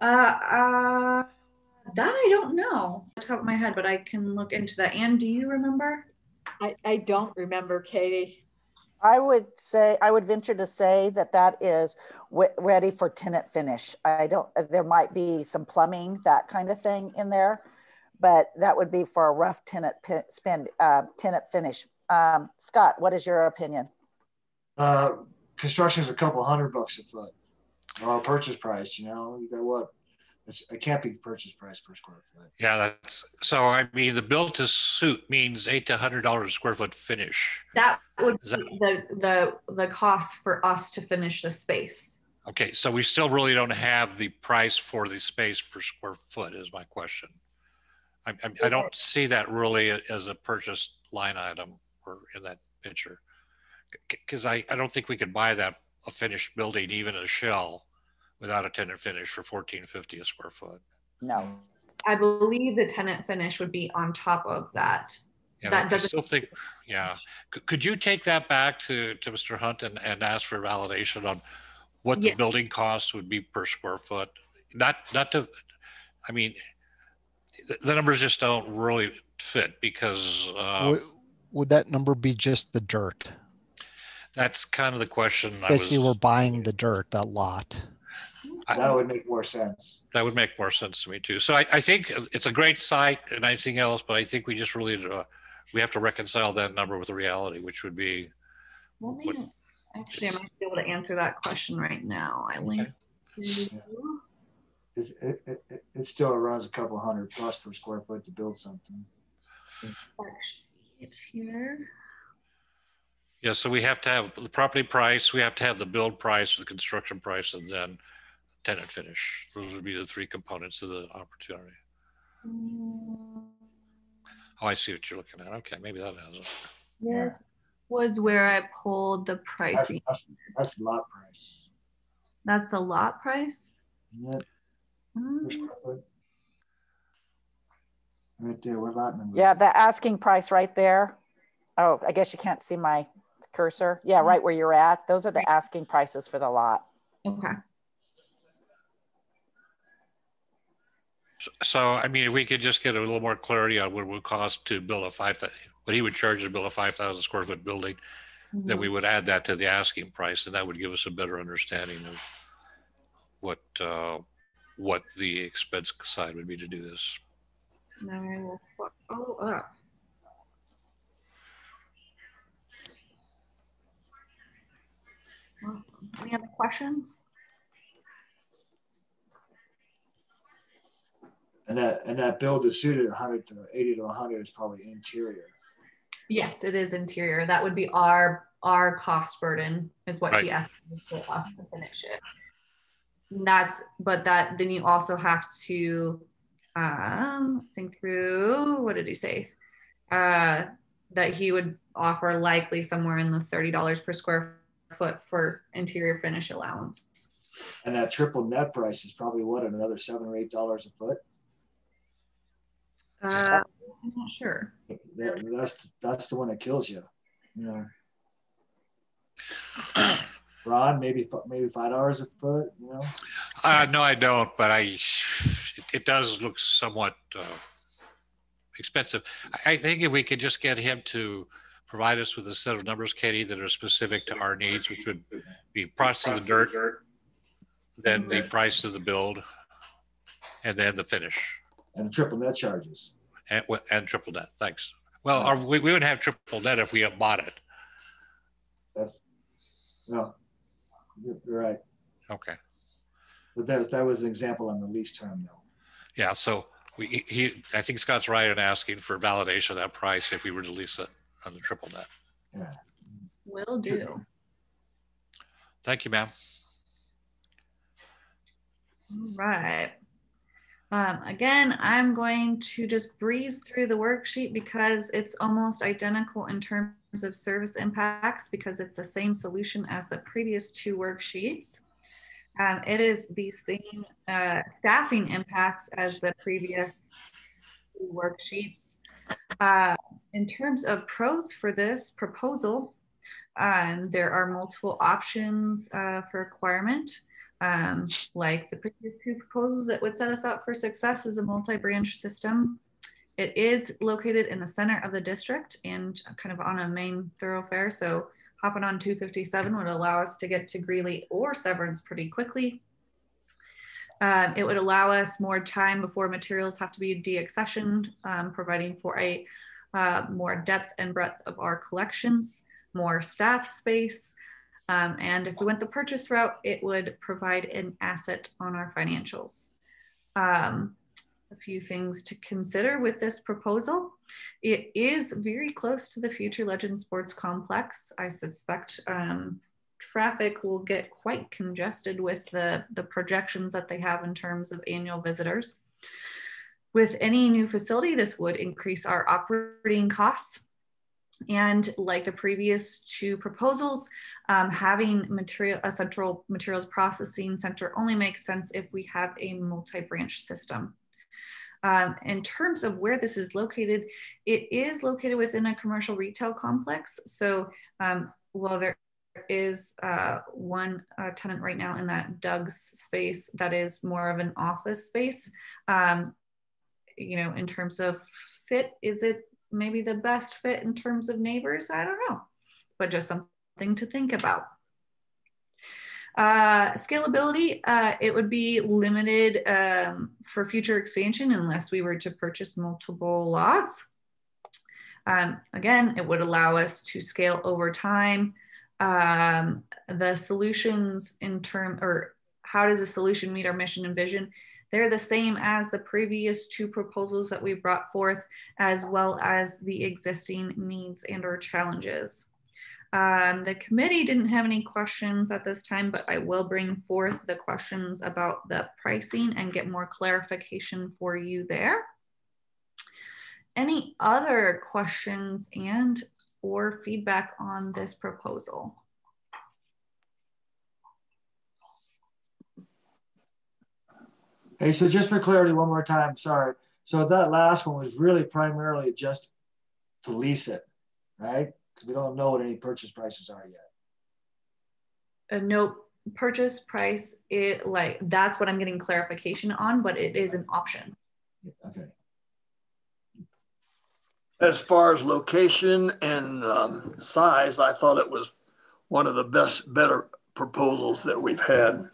Uh, uh, that I don't know the top of my head, but I can look into that. Anne, do you remember? I, I don't remember, Katie. I would say, I would venture to say that that is ready for tenant finish. I don't, there might be some plumbing, that kind of thing in there, but that would be for a rough tenant spend, uh, tenant finish. Um, Scott, what is your opinion? Uh, construction is a couple hundred bucks a foot. Well, purchase price, you know, you got what? It's, it can't be purchase price per square foot. Yeah, that's so. I mean, the built to suit means eight to hundred dollars a square foot finish. That would Is that- be the the the cost for us to finish the space. Okay, so we still really don't have the price for the space per square foot. Is my question. I, I, I don't see that really as a purchase line item or in that picture, because I, I don't think we could buy that a finished building, even a shell, without a tenant finish for fourteen fifty a square foot. No. I believe the tenant finish would be on top of that. Yeah, That I doesn't- still think, yeah. Could, could you take that back to, to Mr. Hunt and, and ask for validation on what the Yeah. building costs would be per square foot? Not, not to, I mean, the, the numbers just don't really fit because, uh, Would, would that number be just the dirt? that's kind of the question I Basically, we're was, buying the dirt, that lot. I- That would make more sense. that would make more sense to me too. So I, I think it's a great site and anything else, but I think we just really, uh, we have to reconcile that number with the reality, which would be, Let me, What- actually, I might be able to answer that question right now. I linked to. It, it, it, it- it still runs a couple hundred plus per square foot to build something. spec sheet here. Yeah, so we have to have the property price, we have to have the build price, the construction price, and then tenant finish. Those would be the three components of the opportunity. Mm, Oh, I see what you're looking at. Okay, maybe that has it. This was where I pulled the That's, pricing. that's, that's lot price. That's a lot price. Isn't it? Per Mm, square foot? Right there, what lot number? Yeah, the asking price right there. Oh, I guess you can't see my cursor. Yeah, right where you're at. Those are the asking prices for the lot. Okay. So- So, I mean, if we could just get a little more clarity on what it would cost to build a five, thou- what he would charge to build a five thousand square foot building, then we would add that to the asking price, and that would give us a better understanding of what, uh, what the expense side would be to do this. Now I will follow up. Awesome. Any other questions? And that, and that build to suit at hundred to eighty to hundred is probably interior. Yes, it is interior. That would be our, our cost burden is what he asked for us to finish it. And That's, but that, then you also have to, um, think through, what did he say? Uh, that he would offer likely somewhere in the thirty dollars per square foot for interior finish allowance. And that triple net price is probably what, another seven or eight dollars a foot? Uh, I'm not sure. That, that's, that's the one that kills you, you know? Ron, maybe, maybe five dollars a foot, you know? Uh, no, I don't, but I, it, it does look somewhat, uh, expensive. I, I think if we could just get him to provide us with a set of numbers, Katie, that are specific to our needs, which would be price of the dirt, then the price of the build, and then the finish, And triple net charges. and, and triple net, thanks. Well, our, we, we would have triple net if we bought it. That's, no, you're, you're right. Okay. But that, that was an example on the lease term though. Yeah, so we, he, I think Scott's right in asking for validation of that price if we were to lease it on the triple net. Yeah. Will do. Thank you, ma'am. All right. Um, again, I'm going to just breeze through the worksheet because it's almost identical in terms of service impacts because it's the same solution as the previous two worksheets. Um, it is the same uh, staffing impacts as the previous worksheets. Uh, in terms of pros for this proposal, um, there are multiple options uh, for requirement. Um, like the previous two proposals that would set us up for success is a multi-branch system. It is located in the center of the district and kind of on a main thoroughfare. So hopping on 257 would allow us to get to Greeley or Severance pretty quickly. Um, it would allow us more time before materials have to be deaccessioned, um, providing for a uh, more depth and breadth of our collections, more staff space, um, and if we went the purchase route, it would provide an asset on our financials. Um, a few things to consider with this proposal. It is very close to the Future Legend Sports Complex. I suspect um, traffic will get quite congested with the, the projections that they have in terms of annual visitors. With any new facility, this would increase our operating costs and like the previous two proposals, um, having material a central materials processing center only makes sense if we have a multi-branch system. Um, in terms of where this is located, it is located within a commercial retail complex. So um, while there is uh, one uh, tenant right now in that Doug's space that is more of an office space, um, you know, in terms of fit, is it maybe the best fit in terms of neighbors. I don't know, but just something to think about. Uh, scalability, uh, it would be limited um, for future expansion unless we were to purchase multiple lots. Um, again, it would allow us to scale over time. Um, the solutions in term or how does a solution meet our mission and vision? They're the same as the previous two proposals that we brought forth, as well as the existing needs and or challenges. Um, the committee didn't have any questions at this time, but I will bring forth the questions about the pricing and get more clarification for you there. Any other questions and or feedback on this proposal? Hey, so just for clarity, one more time, sorry. So that last one was really primarily just to lease it, right? Because we don't know what any purchase prices are yet. A no purchase price, it like that's what I'm getting clarification on, but it is an option. Okay. As far as location and um, size, I thought it was one of the best, better proposals that we've had.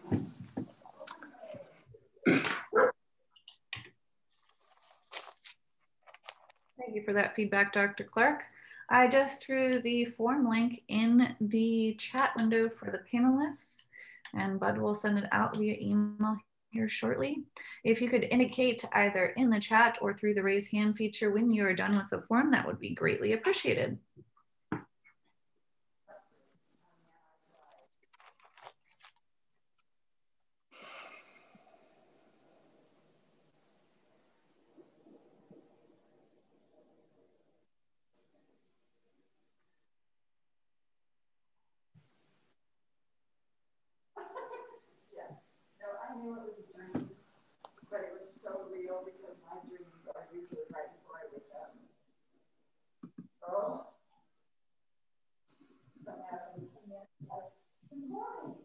Thank you for that feedback, Dr. Clark. I just threw the form link in the chat window for the panelists and Bud will send it out via email here shortly. If you could indicate either in the chat or through the raise hand feature when you're done with the form, that would be greatly appreciated. Knew it was a dream, but it was so real because my dreams are usually right before I wake up. Oh. Something happened. Good morning.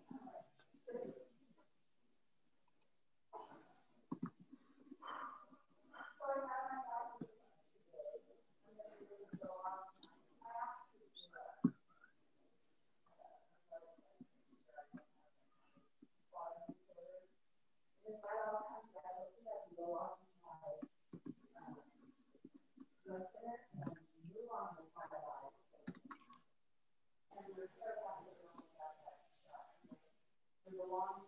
Long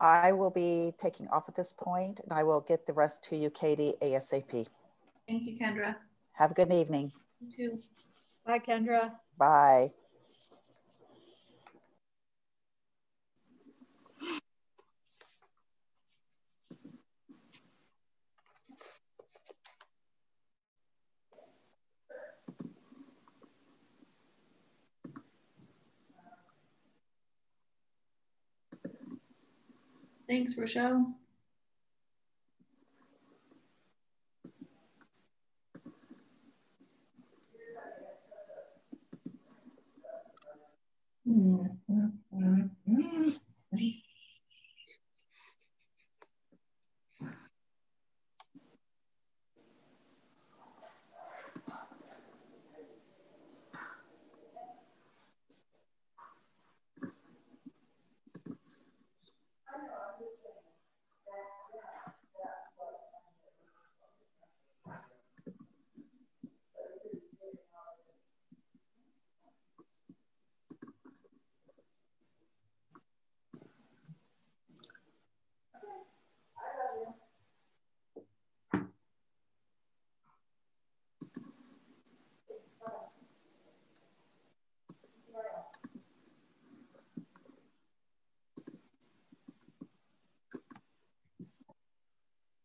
I will be taking off at this point and I will get the rest to you, Katie, ASAP. Thank you, Kendra. Have a good evening. You too. Bye, Kendra. Bye. Thanks, Rochelle. Mm-hmm.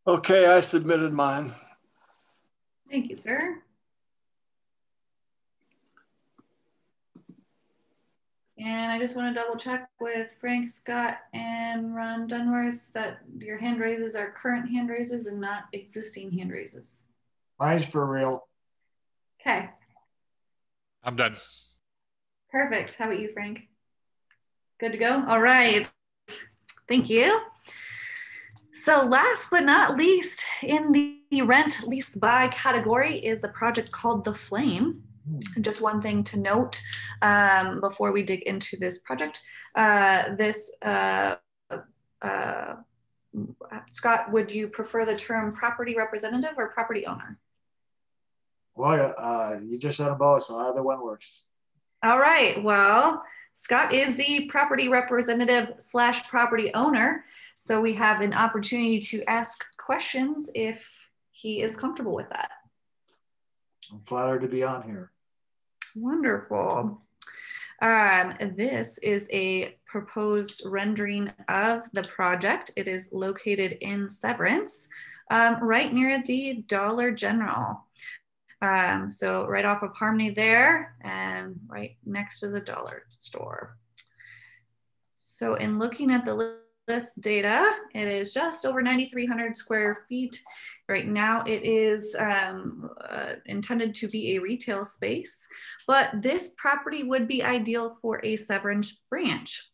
Okay, I submitted mine. Thank you, sir. And I just want to double check with Frank, Scott, and Ron Dunworth that your hand raises are current hand raises and not existing hand raises. Mine's for real. Okay, I'm done. perfect. How about you, Frank? Good to go? All right. Thank you. So last but not least in the rent lease buy category is a project called The Flame. Just one thing to note um, before we dig into this project. Uh, this, uh, uh, Scott, would you prefer the term property representative or property owner? Well, uh, you just said them both, so either one works. All right. Well, Scott is the property representative slash property owner. So we have an opportunity to ask questions if he is comfortable with that. I'm flattered to be on here. Wonderful. Um, this is a proposed rendering of the project. It is located in Severance, um, right near the Dollar General. Um, so right off of Harmony there and right next to the dollar store. So in looking at the list data, it is just over 9,300 square feet. Right now it is um, uh, intended to be a retail space, but this property would be ideal for a Severance branch.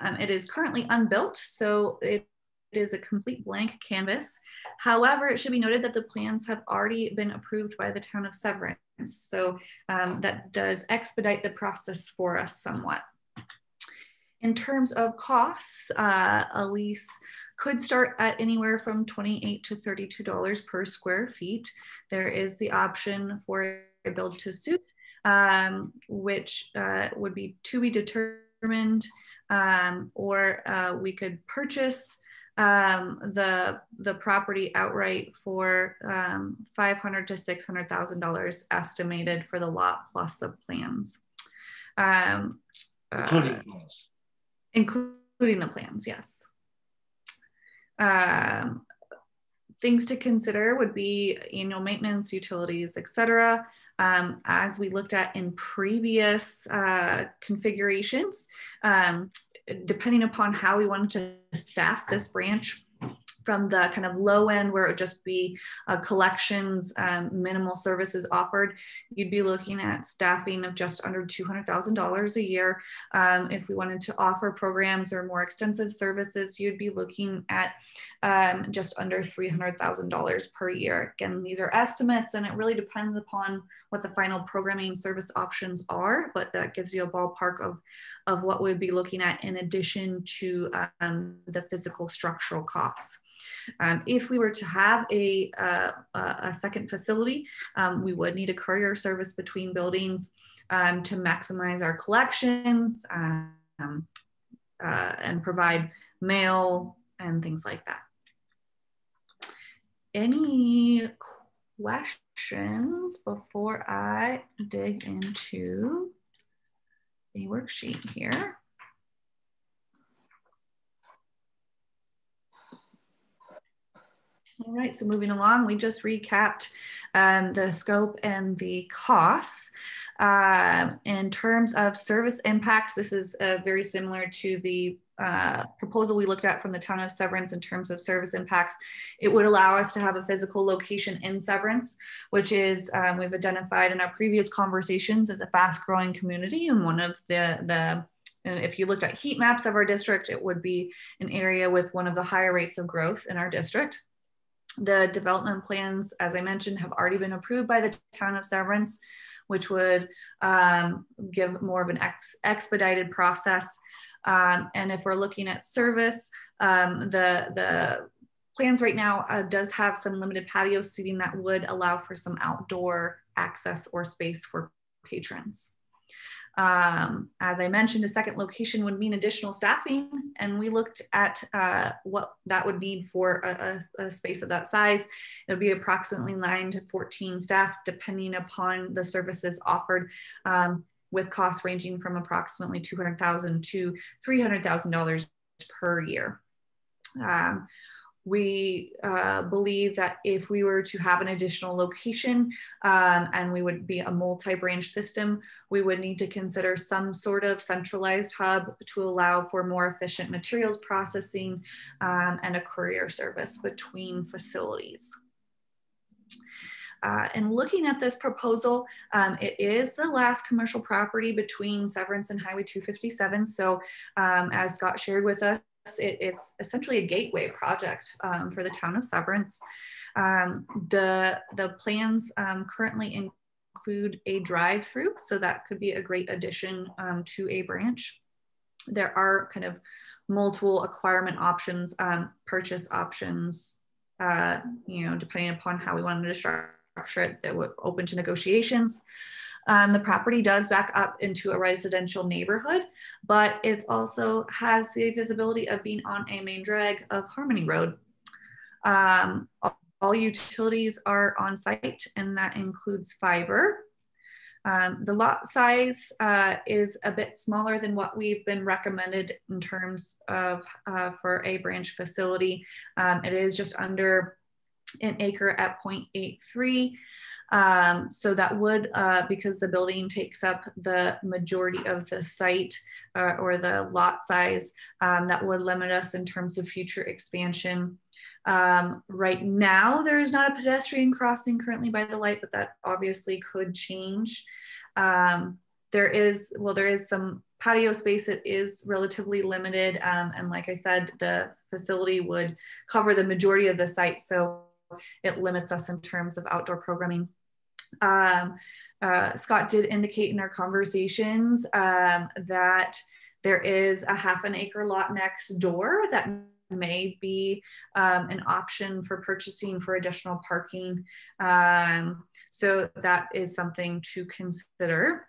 Um, it is currently unbuilt, so it it is a complete blank canvas. However, it should be noted that the plans have already been approved by the town of Severance. So um, that does expedite the process for us somewhat. In terms of costs, uh, a lease could start at anywhere from 28 to $32 per square feet. There is the option for a build to suit, um, which uh, would be to be determined, um, or uh, we could purchase um, the the property outright for um, five hundred to six hundred thousand dollars estimated for the lot plus the plans, um, Including uh, plans. Including the plans. Yes. Um, things to consider would be annual maintenance, utilities, etc. Um, as we looked at in previous uh, configurations, um, depending upon how we wanted to staff this branch from the kind of low end where it would just be uh, collections, um, minimal services offered, you'd be looking at staffing of just under $200,000 a year. Um, if we wanted to offer programs or more extensive services, you'd be looking at um, just under $300,000 per year. Again, these are estimates and it really depends upon what the final programming service options are, but that gives you a ballpark of, of what we'd be looking at in addition to um, the physical structural costs. Um, if we were to have a, uh, a second facility, um, we would need a courier service between buildings um, to maximize our collections um, uh, and provide mail, and things like that. Any questions before I dig into the worksheet here? All right, so moving along, we just recapped um, the scope and the costs. Um, in terms of service impacts, this is uh, very similar to the uh, proposal we looked at from the town of Severance in terms of service impacts. It would allow us to have a physical location in Severance, which is um, we've identified in our previous conversations as a fast growing community and one of the, the if you looked at heat maps of our district, it would be an area with one of the higher rates of growth in our district. The development plans, as I mentioned, have already been approved by the town of Severance, which would um, give more of an ex expedited process. Um, and if we're looking at service, um, the, the plans right now uh, does have some limited patio seating that would allow for some outdoor access or space for patrons. Um, as I mentioned, a second location would mean additional staffing, and we looked at uh, what that would need for a, a, a, space of that size. It would be approximately 9 to 14 staff, depending upon the services offered, um, with costs ranging from approximately 200,000 to $300,000 per year. Um, we uh, believe that if we were to have an additional location um, and we would be a multi-branch system, we would need to consider some sort of centralized hub to allow for more efficient materials processing um, and a courier service between facilities. Uh, and looking at this proposal, um, it is the last commercial property between Severance and Highway 257. So um, as Scott shared with us, it, it's essentially a gateway project um, for the town of Severance. Um, the, the plans um, currently include a drive-through, so that could be a great addition um, to a branch. There are kind of multiple acquirement options, purchase options, uh, you know, depending upon how we wanted to structure it, that would open to negotiations. Um, the property does back up into a residential neighborhood, but it also has the visibility of being on a main drag of Harmony Road. Um, all, all, utilities are on site, and that includes fiber. Um, the lot size uh, is a bit smaller than what we've been recommended in terms of uh, for a branch facility. Um, it is just under an acre at 0.83. Um, so that would, uh, because the building takes up the majority of the site uh, or the lot size, um, that would limit us in terms of future expansion. Um, right now, there is not a pedestrian crossing currently by the light, but that obviously could change. Um, there is, well, there is some patio space that is relatively limited. Um, and like I said, the facility would cover the majority of the site. So it limits us in terms of outdoor programming. Um, uh, Scott did indicate in our conversations um, that there is a half an acre lot next door that may be um, an option for purchasing for additional parking. Um, so that is something to consider.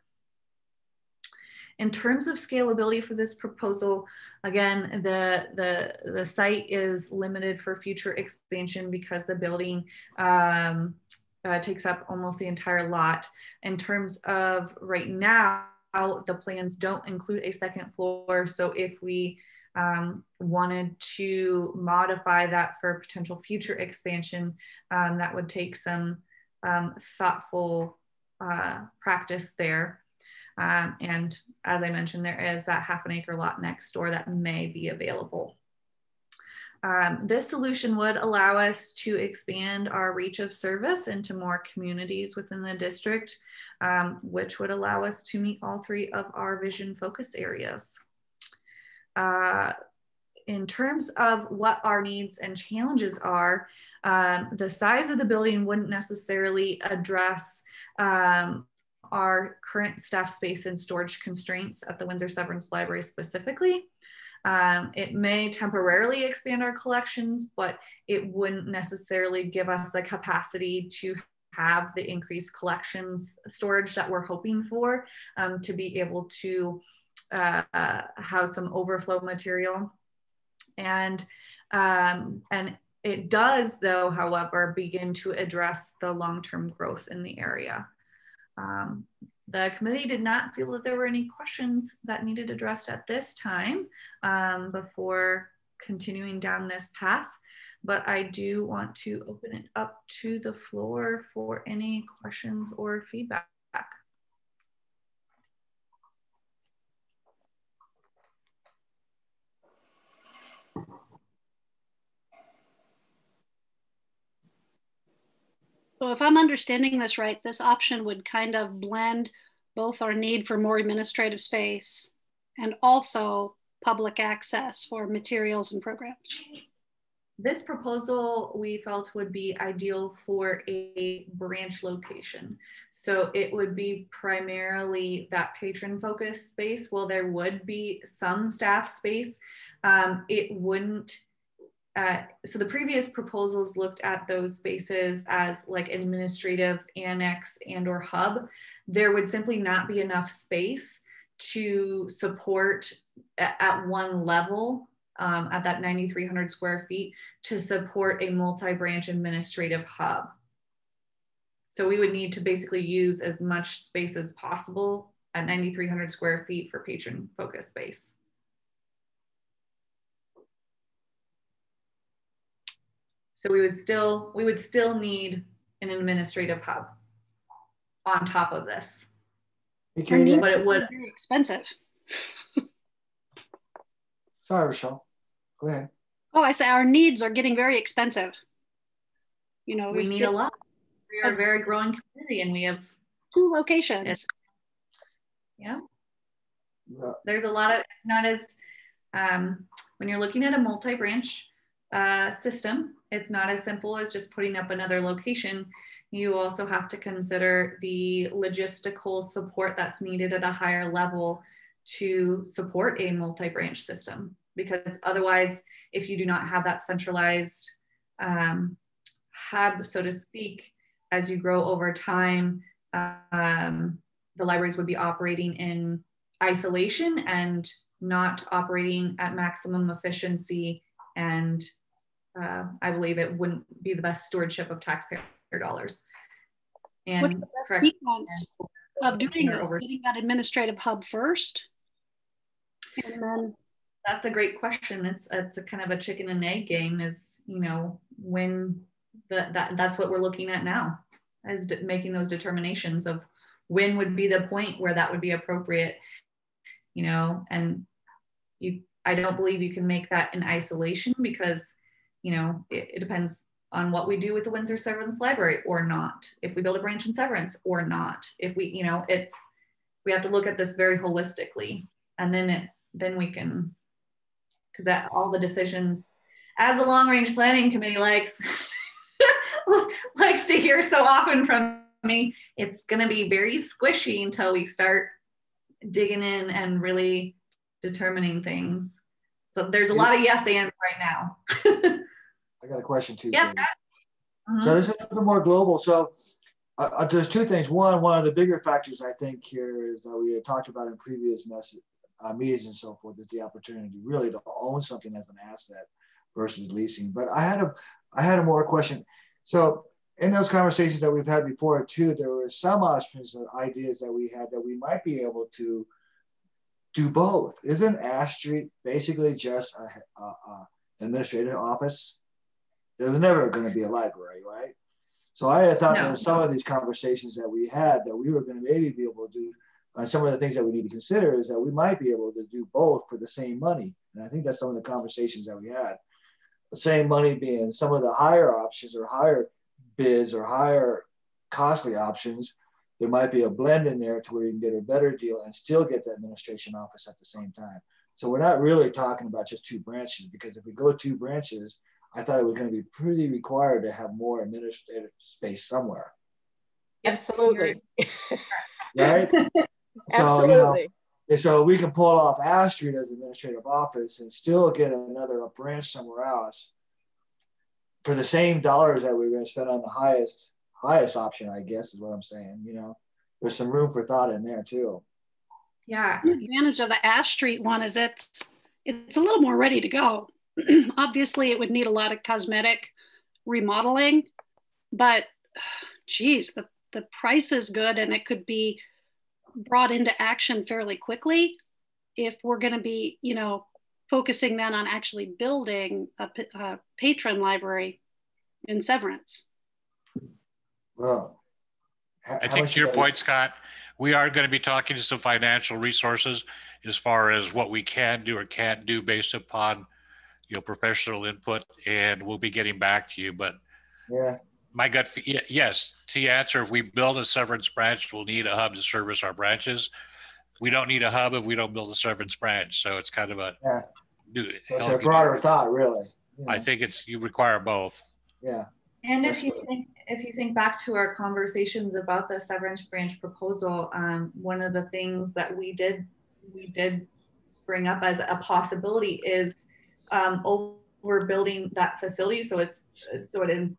In terms of scalability for this proposal, again, the, the, the site is limited for future expansion because the building um, uh, takes up almost the entire lot. In terms of right now, the plans don't include a second floor. So if we um, wanted to modify that for potential future expansion, um, that would take some um, thoughtful uh, practice there. Um, and as I mentioned, there is that half an acre lot next door that may be available. Um, this solution would allow us to expand our reach of service into more communities within the district, um, which would allow us to meet all three of our vision focus areas. Uh, in terms of what our needs and challenges are, um, the size of the building wouldn't necessarily address um, our current staff space and storage constraints at the Windsor Severance Library specifically. Um, it may temporarily expand our collections, but it wouldn't necessarily give us the capacity to have the increased collections storage that we're hoping for um, to be able to uh, uh, have some overflow material. And, um, and it does, though, however, begin to address the long-term growth in the area. Um, the committee did not feel that there were any questions that needed addressed at this time um, before continuing down this path, but I do want to open it up to the floor for any questions or feedback. So if I'm understanding this right, this option would kind of blend both our need for more administrative space and also public access for materials and programs. This proposal we felt would be ideal for a branch location. So it would be primarily that patron focused space. While there would be some staff space, um, it wouldn't uh, so the previous proposals looked at those spaces as like administrative annex and or hub. There would simply not be enough space to support at, at one level um, at that 9300 square feet to support a multi-branch administrative hub. So we would need to basically use as much space as possible at 9300 square feet for patron focus space So we would still we would still need an administrative hub on top of this. Okay, but it would very expensive. Sorry, Rochelle. Go ahead. Oh, I say our needs are getting very expensive. You know, we need a lot. We are a very growing community and we have two locations. Yes. Yeah. yeah. There's a lot of it's not as um, when you're looking at a multi-branch uh, system, it's not as simple as just putting up another location. You also have to consider the logistical support that's needed at a higher level to support a multi-branch system. Because otherwise, if you do not have that centralized um, hub, so to speak, as you grow over time, um, the libraries would be operating in isolation and not operating at maximum efficiency and uh, I believe it wouldn't be the best stewardship of taxpayer dollars. And What's the best sequence of doing this? Over- Getting that administrative hub first, and then that's a great question. It's it's a kind of a chicken and egg game. Is you know when the, that that's what we're looking at now, is de- making those determinations of when would be the point where that would be appropriate. You know, and you I don't believe you can make that in isolation because you know, it, it depends on what we do with the Windsor Severance Library or not. If we build a branch in Severance or not. If we, you know, it's we have to look at this very holistically, and then it then we can because that all the decisions as the long range planning committee likes likes to hear so often from me it's going to be very squishy until we start digging in and really determining things so there's a lot of yes and right now I got a question too. Yes. Mm-hmm. So this is a little bit more global. So uh, uh, there's two things. One, one of the bigger factors I think here is that we had talked about in previous message, uh, meetings and so forth is the opportunity really to own something as an asset versus leasing. But I had a I had a more question. So in those conversations that we've had before too, there were some options and ideas that we had that we might be able to do both. Isn't Ash Street basically just a, a, a administrative office there was never going to be a library, right? So I had thought no. there were some of these conversations that we had that we were going to maybe be able to do. Uh, some of the things that we need to consider is that we might be able to do both for the same money. And I think that's some of the conversations that we had. The same money being some of the higher options or higher bids or higher costly options. There might be a blend in there to where you can get a better deal and still get the administration office at the same time. So we're not really talking about just two branches because if we go two branches, I thought it was going to be pretty required to have more administrative space somewhere. Absolutely. right? Absolutely. So, you know, so we can pull off Ash Street as administrative office and still get another a branch somewhere else for the same dollars that we are going to spend on the highest highest option, I guess is what I'm saying. You know, there's some room for thought in there too. Yeah. The advantage of the Ash Street one is it's it's a little more ready to go obviously it would need a lot of cosmetic remodeling, but geez, the, the price is good and it could be brought into action fairly quickly if we're going to be, you know, focusing then on actually building a, a patron library in Severance. Well, I think to your point, Scott, we are going to be talking to some financial resources as far as what we can do or can't do based upon, you know, professional input, and we'll be getting back to you. But yeah, my gut, yes, to answer, if we build a Severance branch, we'll need a hub to service our branches. We don't need a hub if we don't build a Severance branch. So it's kind of a yeah. new. So it's a broader thought, really. You know? I think it's you require both. Yeah. And if you think if you think back to our conversations about the severance branch proposal, um, one of the things that we did we did bring up as a possibility is um, over building that facility. So it's so it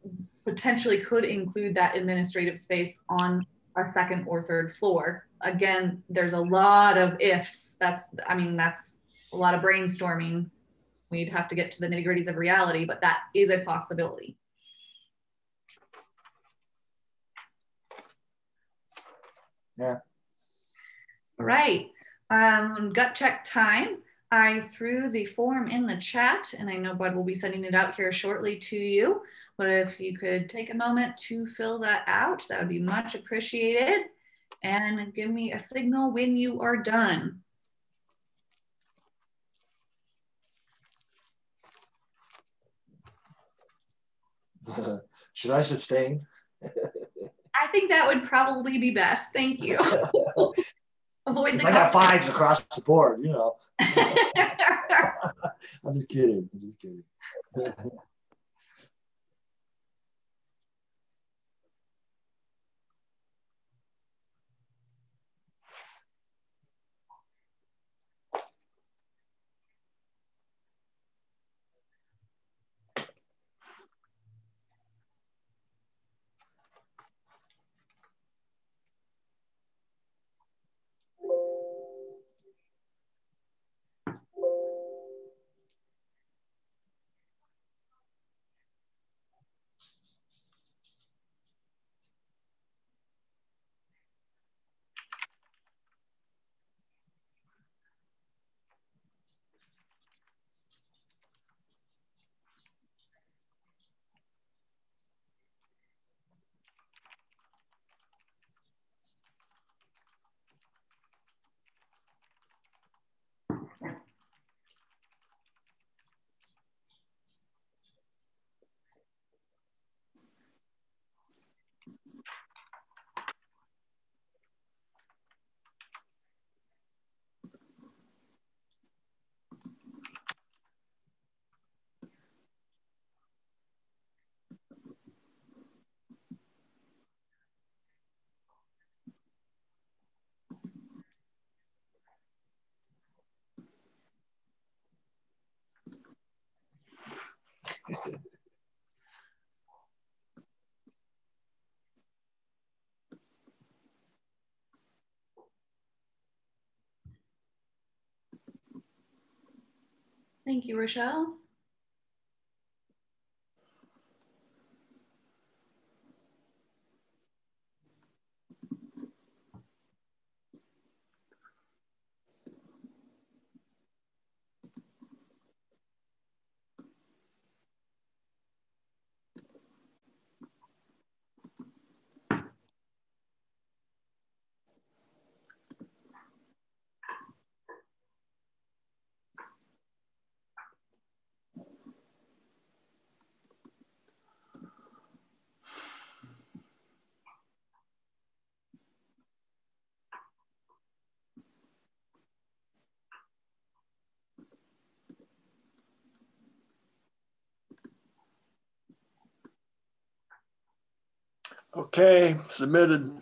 potentially could include that administrative space on a second or third floor. Again, there's a lot of ifs. That's I mean that's a lot of brainstorming. We'd have to get to the nitty gritties of reality, but that is a possibility. Yeah. All right. Um, gut check time. I threw the form in the chat and I know Bud will be sending it out here shortly to you. But if you could take a moment to fill that out, that would be much appreciated. And give me a signal when you are done. Should I sustain? I think that would probably be best. Thank you. Avoid the I got fives across the board, you know. I'm just kidding. I'm just kidding. Thank you, Rochelle. Okay, submitted.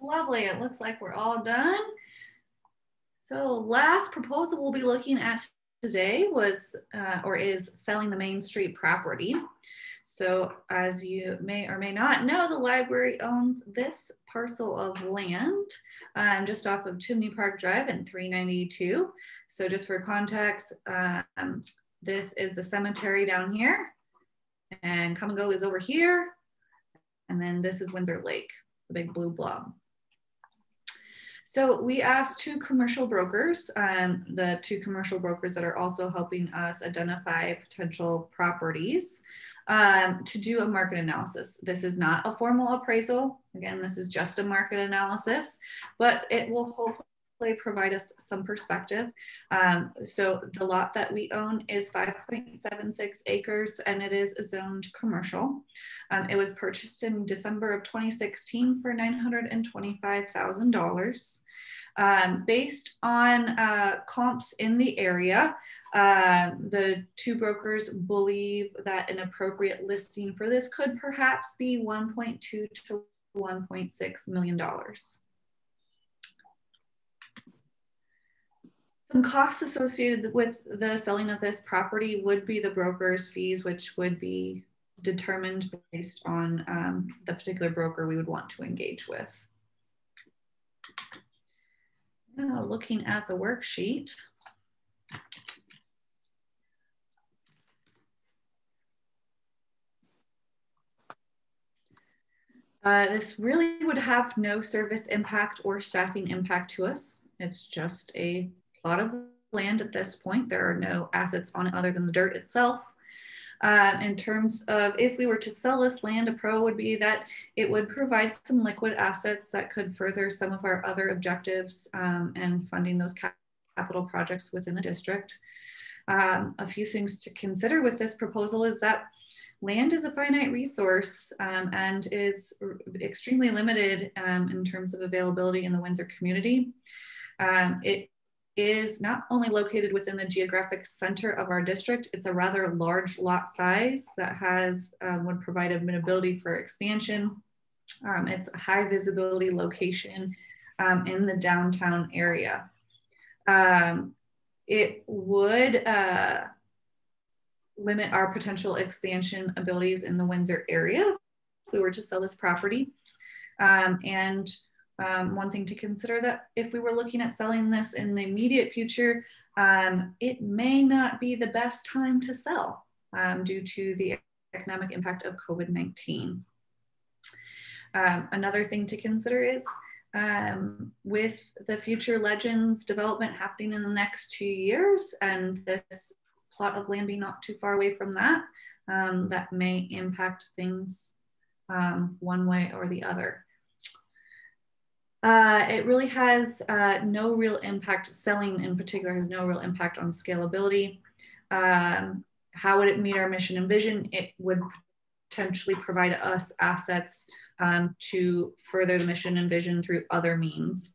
Lovely. It looks like we're all done. So last proposal we'll be looking at today was uh, or is selling the Main Street property. So as you may or may not know, the library owns this parcel of land um, just off of Chimney Park Drive in 392. So just for context, um, this is the cemetery down here and Kum & Go is over here. And then this is Windsor Lake, the big blue blob. So we asked two commercial brokers, um, the two commercial brokers that are also helping us identify potential properties um, to do a market analysis. This is not a formal appraisal. Again, this is just a market analysis, but it will hopefully provide us some perspective. Um, so the lot that we own is 5.76 acres and it is zoned commercial. Um, it was purchased in December of 2016 for $925,000. Um, based on uh, comps in the area, uh, the two brokers believe that an appropriate listing for this could perhaps be 1.2 to 1.6 million Some costs associated with the selling of this property would be the broker's fees, which would be determined based on um, the particular broker we would want to engage with. Now looking at the worksheet. Uh, this really would have no service impact or staffing impact to us. It's just a plot of land at this point. There are no assets on it other than the dirt itself. Um, in terms of if we were to sell this land, a pro would be that it would provide some liquid assets that could further some of our other objectives um, and funding those capital projects within the district. Um, a few things to consider with this proposal is that land is a finite resource um, and is extremely limited um, in terms of availability in the Windsor community. Um, it is not only located within the geographic center of our district, it's a rather large lot size that has um, would provide amenability for expansion. Um, it's a high visibility location um, in the downtown area. Um, it would uh, limit our potential expansion abilities in the Windsor area if we were to sell this property. Um, and um, one thing to consider that if we were looking at selling this in the immediate future, um, it may not be the best time to sell um, due to the economic impact of COVID-19. Um, another thing to consider is um, with the future legends development happening in the next two years and this plot of land being not too far away from that, um, that may impact things one way or the other. Uh, it really has uh, no real impact, selling in particular has no real impact on scalability. Um, how would it meet our mission and vision? It would potentially provide us assets um, to further the mission and vision through other means.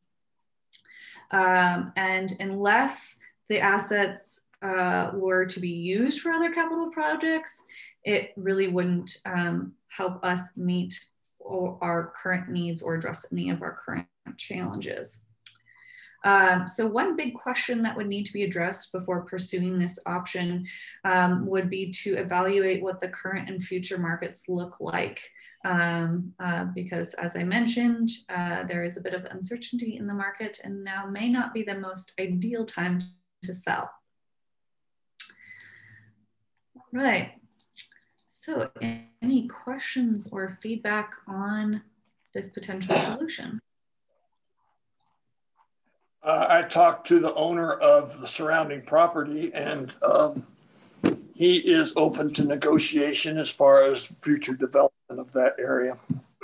Um, and unless the assets uh, were to be used for other capital projects, it really wouldn't um, help us meet our current needs or address any of our current challenges. Um, so one big question that would need to be addressed before pursuing this option um, would be to evaluate what the current and future markets look like. Um, uh, because as I mentioned, uh, there is a bit of uncertainty in the market and now may not be the most ideal time to sell. Right. So any questions or feedback on this potential solution? Uh, I talked to the owner of the surrounding property and um, he is open to negotiation as far as future development of that area.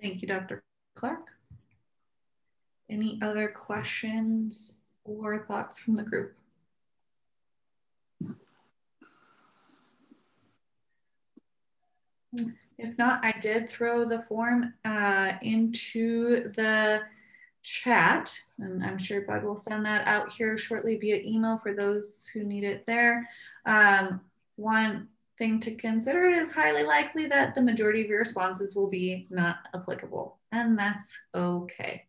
Thank you, Dr. Clark. Any other questions or thoughts from the group? If not, I did throw the form uh, into the chat, and I'm sure Bud will send that out here shortly via email for those who need it there. Um, one thing to consider is highly likely that the majority of your responses will be not applicable, and that's okay.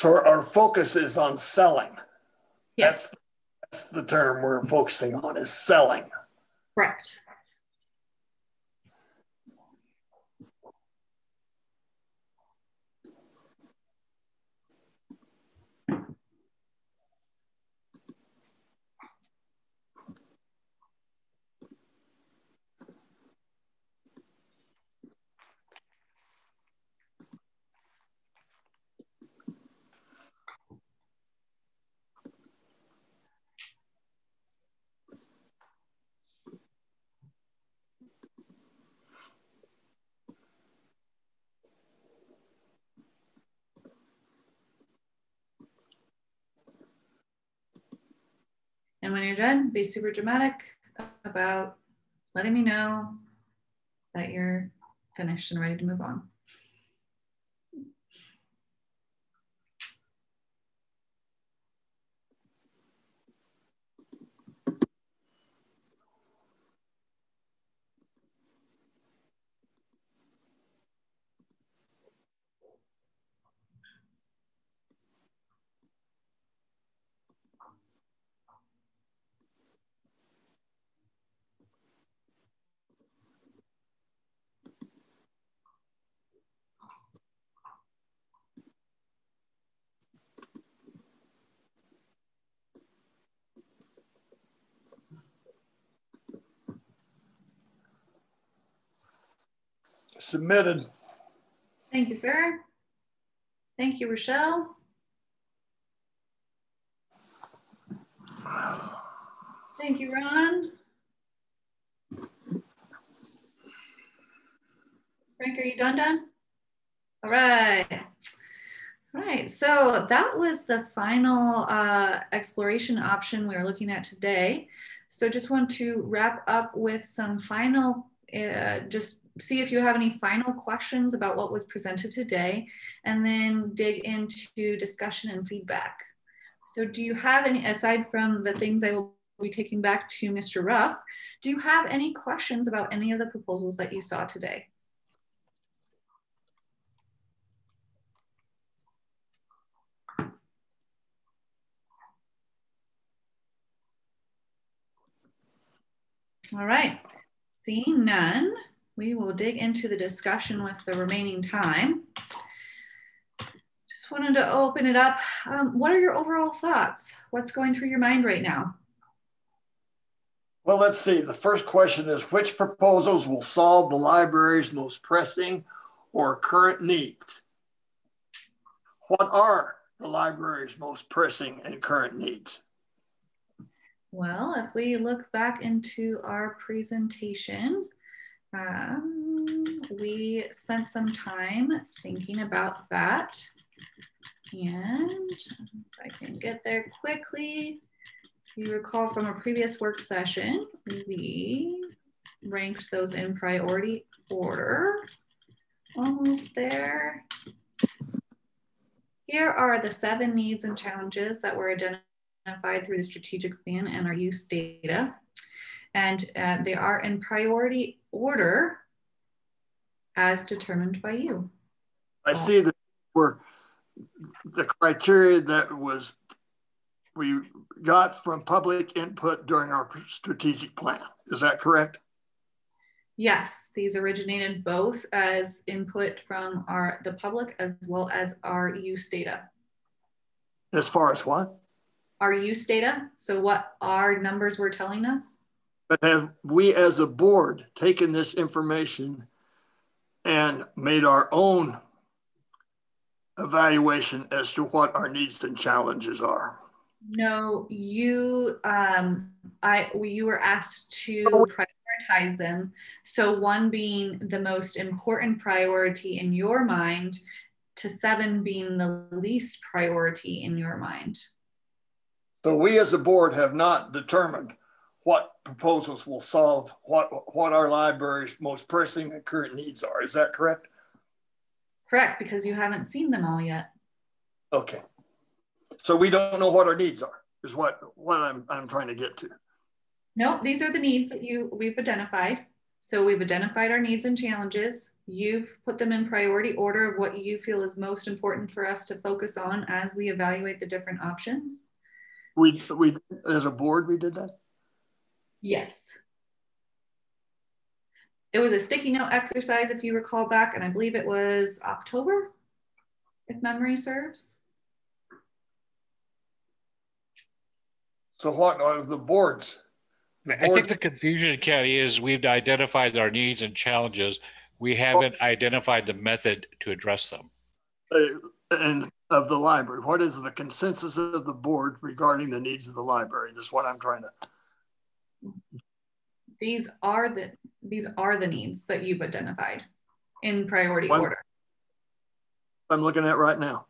So our focus is on selling. Yes. That's, that's the term we're focusing on is selling. Correct. And when you're done, be super dramatic about letting me know that you're finished and ready to move on. Submitted. Thank you, sir. Thank you, Rochelle. Thank you, Ron. Frank, are you done, done? All right. All right, so that was the final uh, exploration option we were looking at today. So just want to wrap up with some final, uh, just see if you have any final questions about what was presented today, and then dig into discussion and feedback. So do you have any, aside from the things I will be taking back to Mr. Ruff, do you have any questions about any of the proposals that you saw today? All right, seeing none, we will dig into the discussion with the remaining time. Just wanted to open it up. Um, what are your overall thoughts? What's going through your mind right now? Well, let's see. The first question is which proposals will solve the library's most pressing or current needs? What are the library's most pressing and current needs? Well, if we look back into our presentation, um, we spent some time thinking about that. And if I can get there quickly, you recall from a previous work session, we ranked those in priority order. Almost there. Here are the seven needs and challenges that were identified through the strategic plan and our use data. And uh, they are in priority order as determined by you. I see that we're the criteria that was we got from public input during our strategic plan. Is that correct? Yes, these originated both as input from our the public as well as our use data. As far as what? Our use data. So what our numbers were telling us. But have we as a board taken this information and made our own evaluation as to what our needs and challenges are? No, you um I you were asked to Oh. prioritize them. So one being the most important priority in your mind to seven being the least priority in your mind. So we as a board have not determined what proposals will solve what, what our library's most pressing and current needs are. Is that correct? Correct, because you haven't seen them all yet. Okay. So we don't know what our needs are, is what, what I'm, I'm trying to get to. No, these are the needs that you we've identified. So we've identified our needs and challenges. You've put them in priority order of what you feel is most important for us to focus on as we evaluate the different options. We, we, as a board, we did that? Yes. It was a sticky note exercise, if you recall back, and I believe it was October, if memory serves. So what are the boards? I think the confusion, Kenny, is we've identified our needs and challenges. We haven't identified the method to address them. Uh, and of the library, what is the consensus of the board regarding the needs of the library? This is what I'm trying to. These are the these are the needs that you've identified in priority One- order. I'm looking at right now.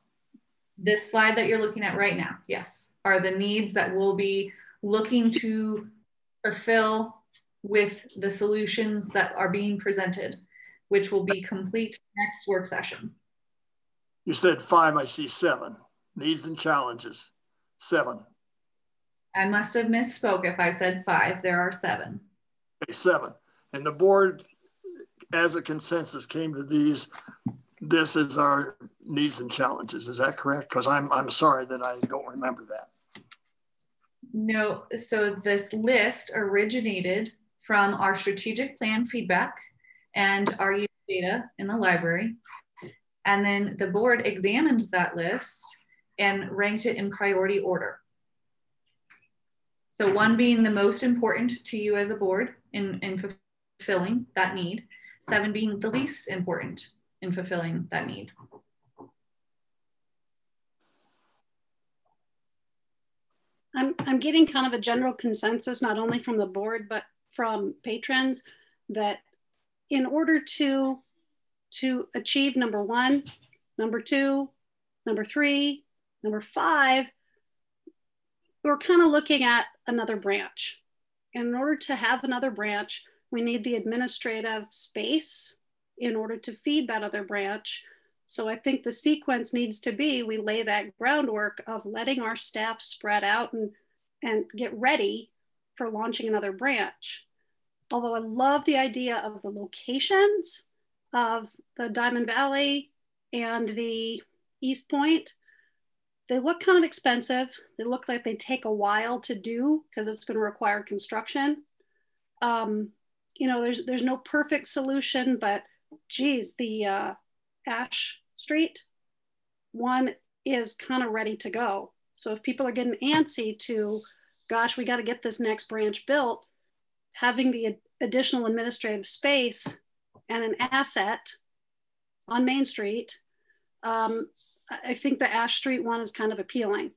This slide that you're looking at right now, yes, are the needs that we'll be looking to fulfill with the solutions that are being presented, which will be complete next work session. You said five, I see seven. Needs and challenges, seven. I must have misspoke if I said five. There are seven. Seven. And the board, as a consensus, came to these. This is our needs and challenges. Is that correct? Because I'm I'm sorry that I don't remember that. No, so this list originated from our strategic plan feedback and our data in the library. And then the board examined that list and ranked it in priority order. So one being the most important to you as a board in, in fulfilling that need, seven being the least important in fulfilling that need. I'm, I'm getting kind of a general consensus, not only from the board, but from patrons that in order to, to achieve number one, number two, number three, number five, we're kind of looking at another branch. In order to have another branch, we need the administrative space in order to feed that other branch. So I think the sequence needs to be we lay that groundwork of letting our staff spread out and, and get ready for launching another branch. Although I love the idea of the locations of the Diamond Valley and the East Point, they look kind of expensive. They look like they take a while to do because it's going to require construction. Um, you know, there's there's no perfect solution, but geez, the uh, Ash Street one is kind of ready to go. So if people are getting antsy to, gosh, we got to get this next branch built, having the additional administrative space and an asset on Main Street, um, I think the Ash Street one is kind of appealing.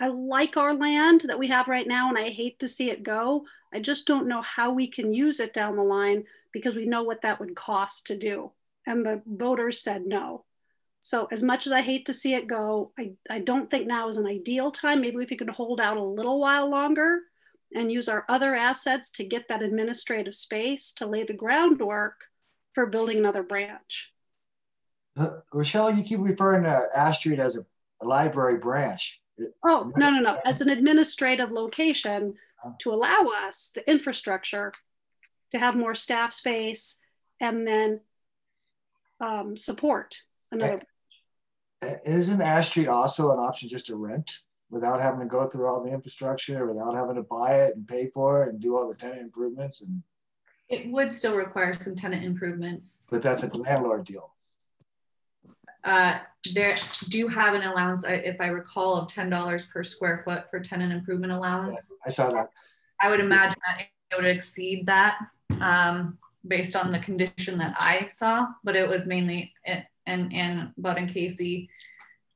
I like our land that we have right now and I hate to see it go. I just don't know how we can use it down the line because we know what that would cost to do. And the voters said no. So as much as I hate to see it go, I, I don't think now is an ideal time. Maybe if we could hold out a little while longer and use our other assets to get that administrative space to lay the groundwork for building another branch. Uh, Rochelle, you keep referring to Ash Street as a, a library branch. Oh, no, no, no. As an administrative location to allow us the infrastructure to have more staff space and then um, support another. Isn't Ash Street also an option just to rent without having to go through all the infrastructure, without having to buy it and pay for it and do all the tenant improvements? And It would still require some tenant improvements. but that's a landlord deal. Uh, there do have an allowance, I- if I recall, of ten dollars per square foot for tenant improvement allowance. I saw that. I would imagine that it would exceed that um, based on the condition that I saw, but it was mainly in, and and Bud and Casey,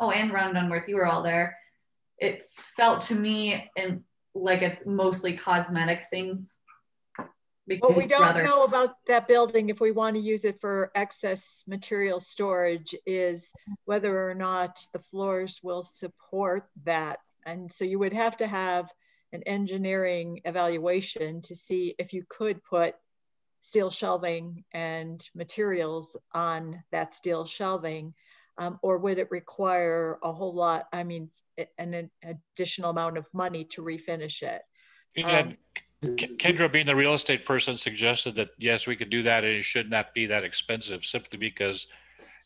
oh, and Ron Dunworth, you were all there. It felt to me and like it's mostly cosmetic things. What we don't rather- know about that building, if we want to use it for excess material storage, is whether or not the floors will support that. And so you would have to have an engineering evaluation to see if you could put steel shelving and materials on that steel shelving, um, or would it require a whole lot, I mean, an additional amount of money to refinish it? And Ke- Kendra, being the real estate person, suggested that yes, we could do that, and it should not be that expensive, simply because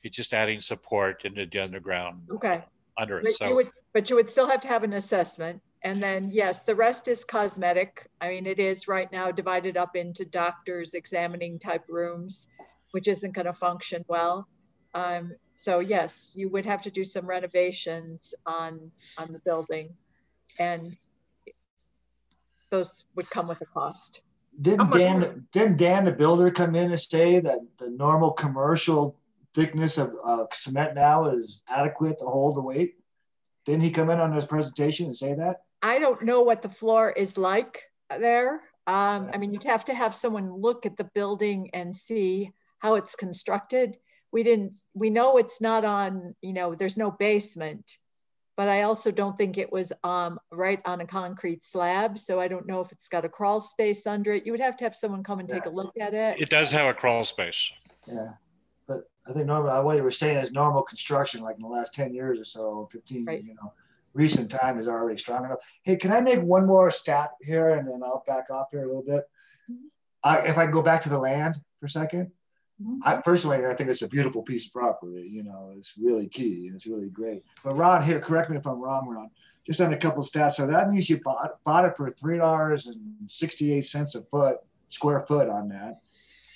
it's just adding support into the underground Okay. under it. But you would, but you would still have to have an assessment. And then, yes, the rest is cosmetic. I mean, it is right now divided up into doctors examining type rooms, which isn't going to function well. Um, so yes, you would have to do some renovations on, on the building. And those would come with a cost. Didn't Dan, didn't Dan, the builder, come in and say that the normal commercial thickness of uh, cement now is adequate to hold the weight? Didn't he come in on his presentation and say that? I don't know what the floor is like there. Um, I mean, you'd have to have someone look at the building and see how it's constructed. We didn't, we know it's not on, you know, there's no basement, but I also don't think it was um, right on a concrete slab. So I don't know if it's got a crawl space under it. You would have to have someone come and take a look at it. it does have a crawl space. Yeah, but I think normal, what you were saying is normal construction, like in the last ten years or so, fifteen, Right. you know, recent time is already strong enough. Hey, can I make one more stat here and then I'll back off here a little bit? I, if I can go back to the land for a second. Mm-hmm. I personally, I think it's a beautiful piece of property, you know, it's really key, it's really great. But Ron, here, correct me if I'm wrong, Ron, just on a couple of stats. So that means you bought, bought it for three dollars and sixty-eight cents a foot, square foot on that.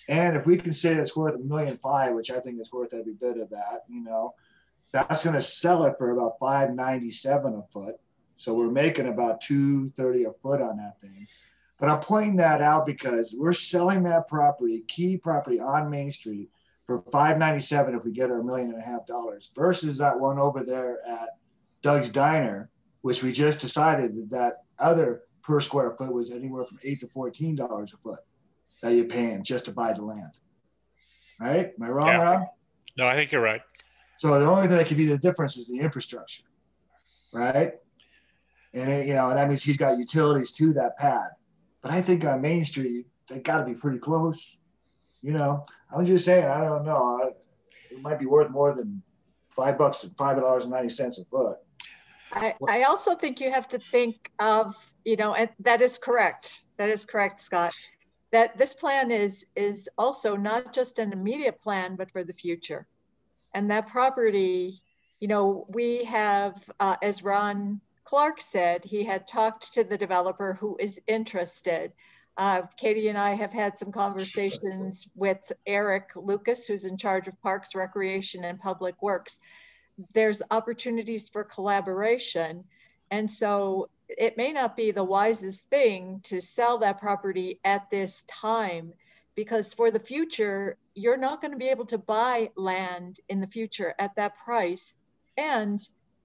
And if we can say it's worth a million five, which I think is worth every bit of that, you know, that's going to sell it for about five ninety-seven a foot. So we're making about two thirty a foot on that thing. But I'm pointing that out because we're selling that property, key property on Main Street, for five ninety-seven if we get our million and a half dollars, versus that one over there at Doug's Diner, which we just decided that that other per square foot was anywhere from eight to fourteen dollars a foot that you're paying just to buy the land. Right? Am I wrong, Yeah. Rob? No, I think you're right. So the only thing that could be the difference is the infrastructure, right? And it- you know, and that means he's got utilities to that pad. But I think on Main Street, they got to be pretty close. You know, I'm just saying, I don't know. I, it might be worth more than five bucks, five dollars and ninety cents a foot. I, I also think you have to think of, you know, and that is correct. That is correct, Scott. That this plan is is also not just an immediate plan, but for the future. And that property, you know, we have, uh, as Ron Clark said, he had talked to the developer who is interested. Uh, Katie and I have had some conversations with Eric Lucas, who's in charge of Parks, Recreation, and Public Works there's opportunities for collaboration. And so it may not be the wisest thing to sell that property at this time because for the future, you're not going to be able to buy land in the future at that price. And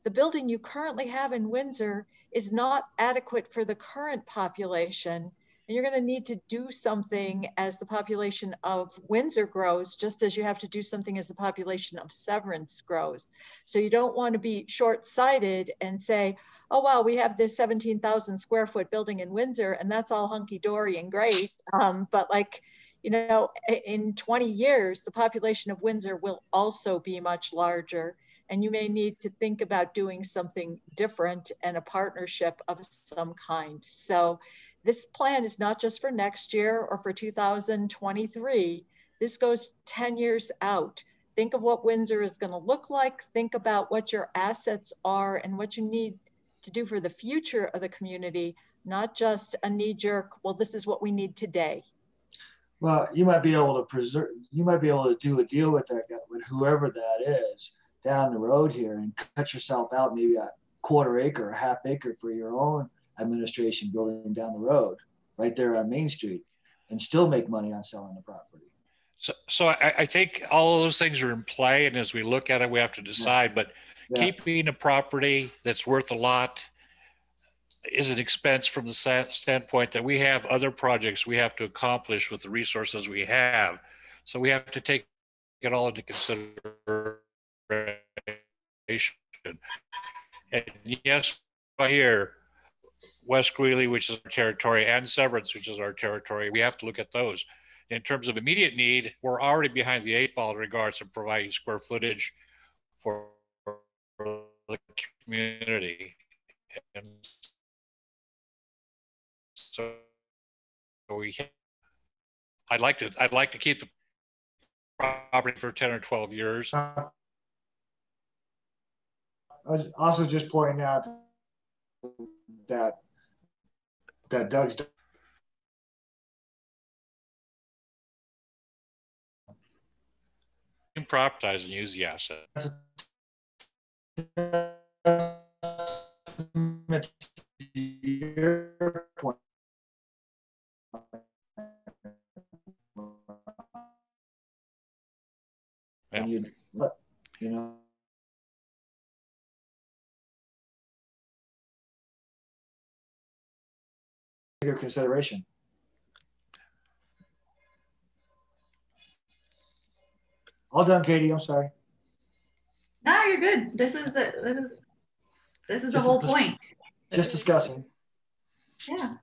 the building you currently have in Windsor is not adequate for the current population. And you're going to need to do something as the population of Windsor grows, just as you have to do something as the population of Severance grows. So you don't want to be short sighted and say, oh, wow, we have this 17,000 square foot building in Windsor, and that's all hunky dory and great. Um, but, like, you know, in 20 years, the population of Windsor will also be much larger. And you may need to think about doing something different and a partnership of some kind. So, this plan is not just for next year or for 2023. This goes 10 years out. Think of what Windsor is going to look like. Think about what your assets are and what you need to do for the future of the community, not just a knee jerk, well, this is what we need today. Well, you might be able to preserve, you might be able to do a deal with that guy, with whoever that is down the road here and cut yourself out maybe a quarter acre, a half acre for your own administration building down the road, right there on Main Street, and still make money on selling the property. So, so I, I think all of those things are in play, and as we look at it, we have to decide. But Yeah. keeping a property that's worth a lot is an expense from the standpoint that we have other projects we have to accomplish with the resources we have. So we have to take it all into consideration. And yes, right here, West Greeley, which is our territory, and Severance, which is our territory, we have to look at those. In terms of immediate need, we're already behind the eight ball in regards to providing square footage for the community. And so we, I'd like to, I'd like to keep the property for 10 or 12 years. I was also just pointing out that that Doug's Propertize and use the asset. Yeah. And you, but, you know. Bigger consideration. All done, Katie. I'm sorry. No, you're good. This is the this is this is the whole just- point. Just discussing. Yeah.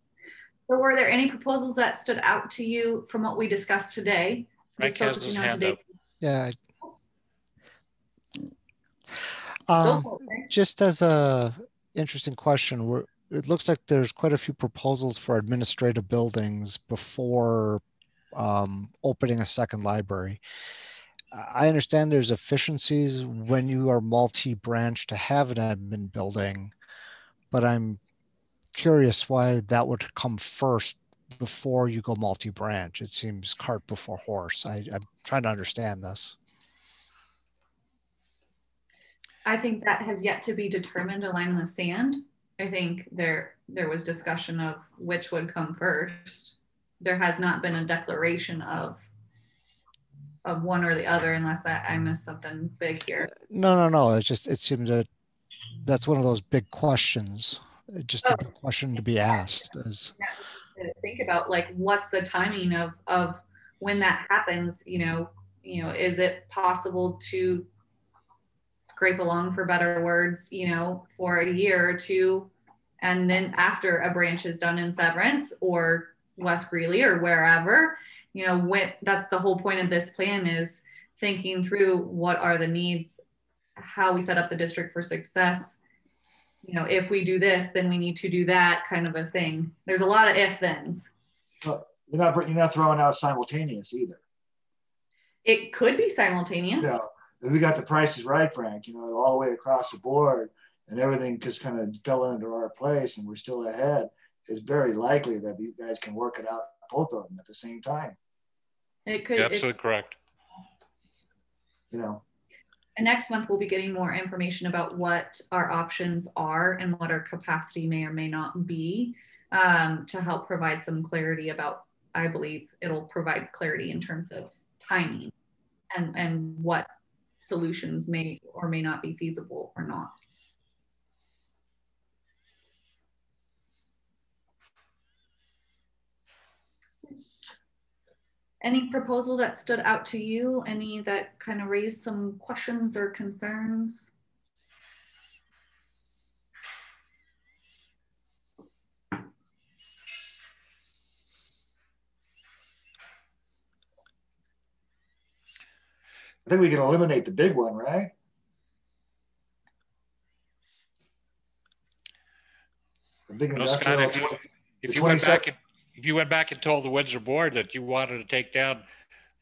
So were there any proposals that stood out to you from what we discussed today? Frank Just has focusing his hand today. up. Yeah. Um, for it, Frank. just as a interesting question, we're, it looks like there's quite a few proposals for administrative buildings before um, opening a second library. I understand there's efficiencies when you are multi-branch to have an admin building, but I'm curious why that would come first before you go multi-branch. It seems cart before horse. I, I'm trying to understand this. I think that has yet to be determined, a line in the sand. I think there there was discussion of which would come first. There has not been a declaration of of one or the other unless I, I missed something big here. No, no, no. It's just it seemed that that's one of those big questions. Just a Oh. big question to be asked is to think about like what's the timing of of when that happens you know you know is it possible to scrape along for better words you know for a year or two and then after a branch is done in severance or west greeley or wherever you know when that's the whole point of this plan is thinking through what are the needs how we set up the district for success you know, if we do this, then we need to do that kind of a thing. There's a lot of if thens. But you're not you're not throwing out simultaneous either. It could be simultaneous. You know, we got the prices right, Frank, you know, all the way across the board and everything just kind of fell into our place and we're still ahead, it's very likely that you guys can work it out, both of them at the same time, It could. You're it- absolutely correct. you know. and next month we'll be getting more information about what our options are and what our capacity may or may not be um, to help provide some clarity about. I believe it'll provide clarity in terms of timing and and what solutions may or may not be feasible or not. Any proposal that stood out to you? Any that kind of raised some questions or concerns? I think we can eliminate the big one, right? The big Well, Scott, if you, if you went back and, if you went back and told the Windsor board that you wanted to take down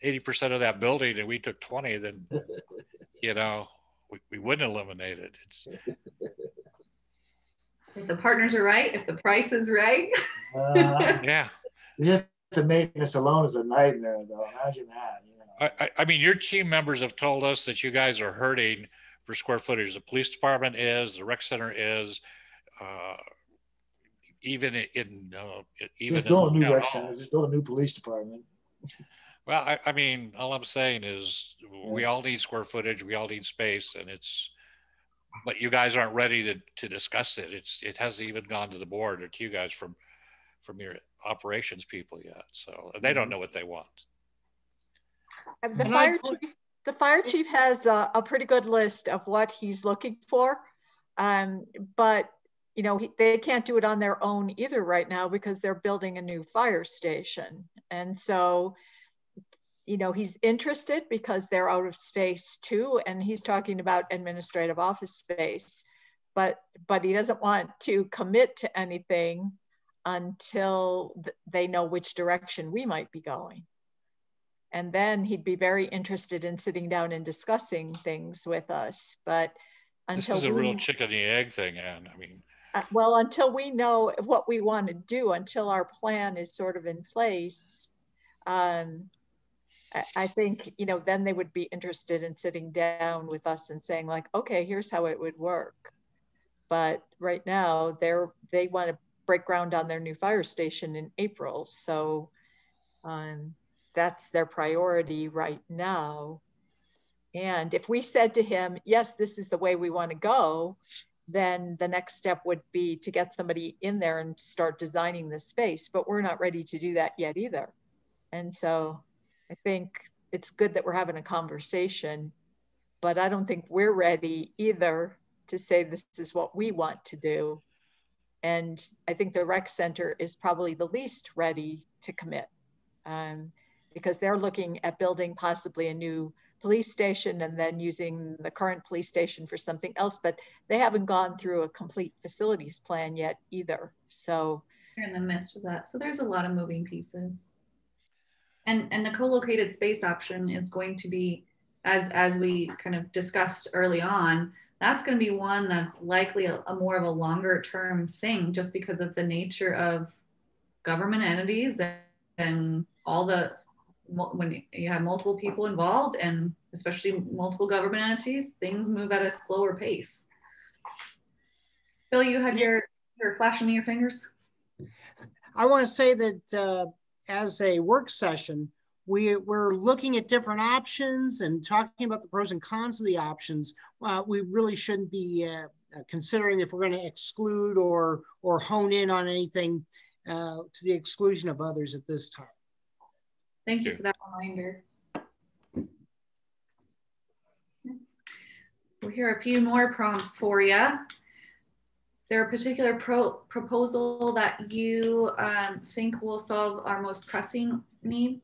eighty percent of that building and we took twenty, then, you know, we, we wouldn't eliminate it. It's, If the partners are right, if the price is right. Uh, yeah. just the maintenance alone is a nightmare, though. Imagine that. You know. I, I, I mean, your team members have told us that you guys are hurting for square footage. The police department is, the rec center is, uh, even in, uh, even. Just build a in new town rec hall. center. Just build a new police department. Well, I, I mean, all I'm saying is we all need square footage, we all need space and it's, but you guys aren't ready to, to discuss it. It's, it hasn't even gone to the board or to you guys from, from your operations people yet. So they don't know what they want. And The And fire put- chief, the fire chief has a, a pretty good list of what he's looking for. Um, but, you know, they can't do it on their own either right now because they're building a new fire station. And so, you know, he's interested because they're out of space too. And he's talking about administrative office space, but, but he doesn't want to commit to anything until they know which direction we might be going. And then he'd be very interested in sitting down and discussing things with us. But until this is a we, real chicken and the egg thing, Anne. I mean, well, until we know what we want to do, until our plan is sort of in place, um, I, I think you know then they would be interested in sitting down with us and saying like, okay, here's how it would work. But right now, they're they want to break ground on their new fire station in April, so um, that's their priority right now. And if we said to him, yes, this is the way we want to go, then the next step would be to get somebody in there and start designing the space. But we're not ready to do that yet either. And so I think it's good that we're having a conversation, but I don't think we're ready either to say this is what we want to do. And I think the rec center is probably the least ready to commit um, because they're looking at building possibly a new police station and then using the current police station for something else, but they haven't gone through a complete facilities plan yet either. So you're in the midst of that. So there's a lot of moving pieces. And and the co-located space option is going to be as as we kind of discussed early on, that's going to be one that's likely a, a more of a longer term thing just because of the nature of government entities and, and all the when you have multiple people involved and especially multiple government entities, things move at a slower pace. Bill, you had your, your flashing your fingers. I want to say that uh, as a work session, we, we're looking at different options and talking about the pros and cons of the options. Uh, we really shouldn't be uh, considering if we're going to exclude or, or hone in on anything uh, to the exclusion of others at this time. Thank you for that reminder. We'll hear a few more prompts for you. There a particular pro proposal that you um, think will solve our most pressing need?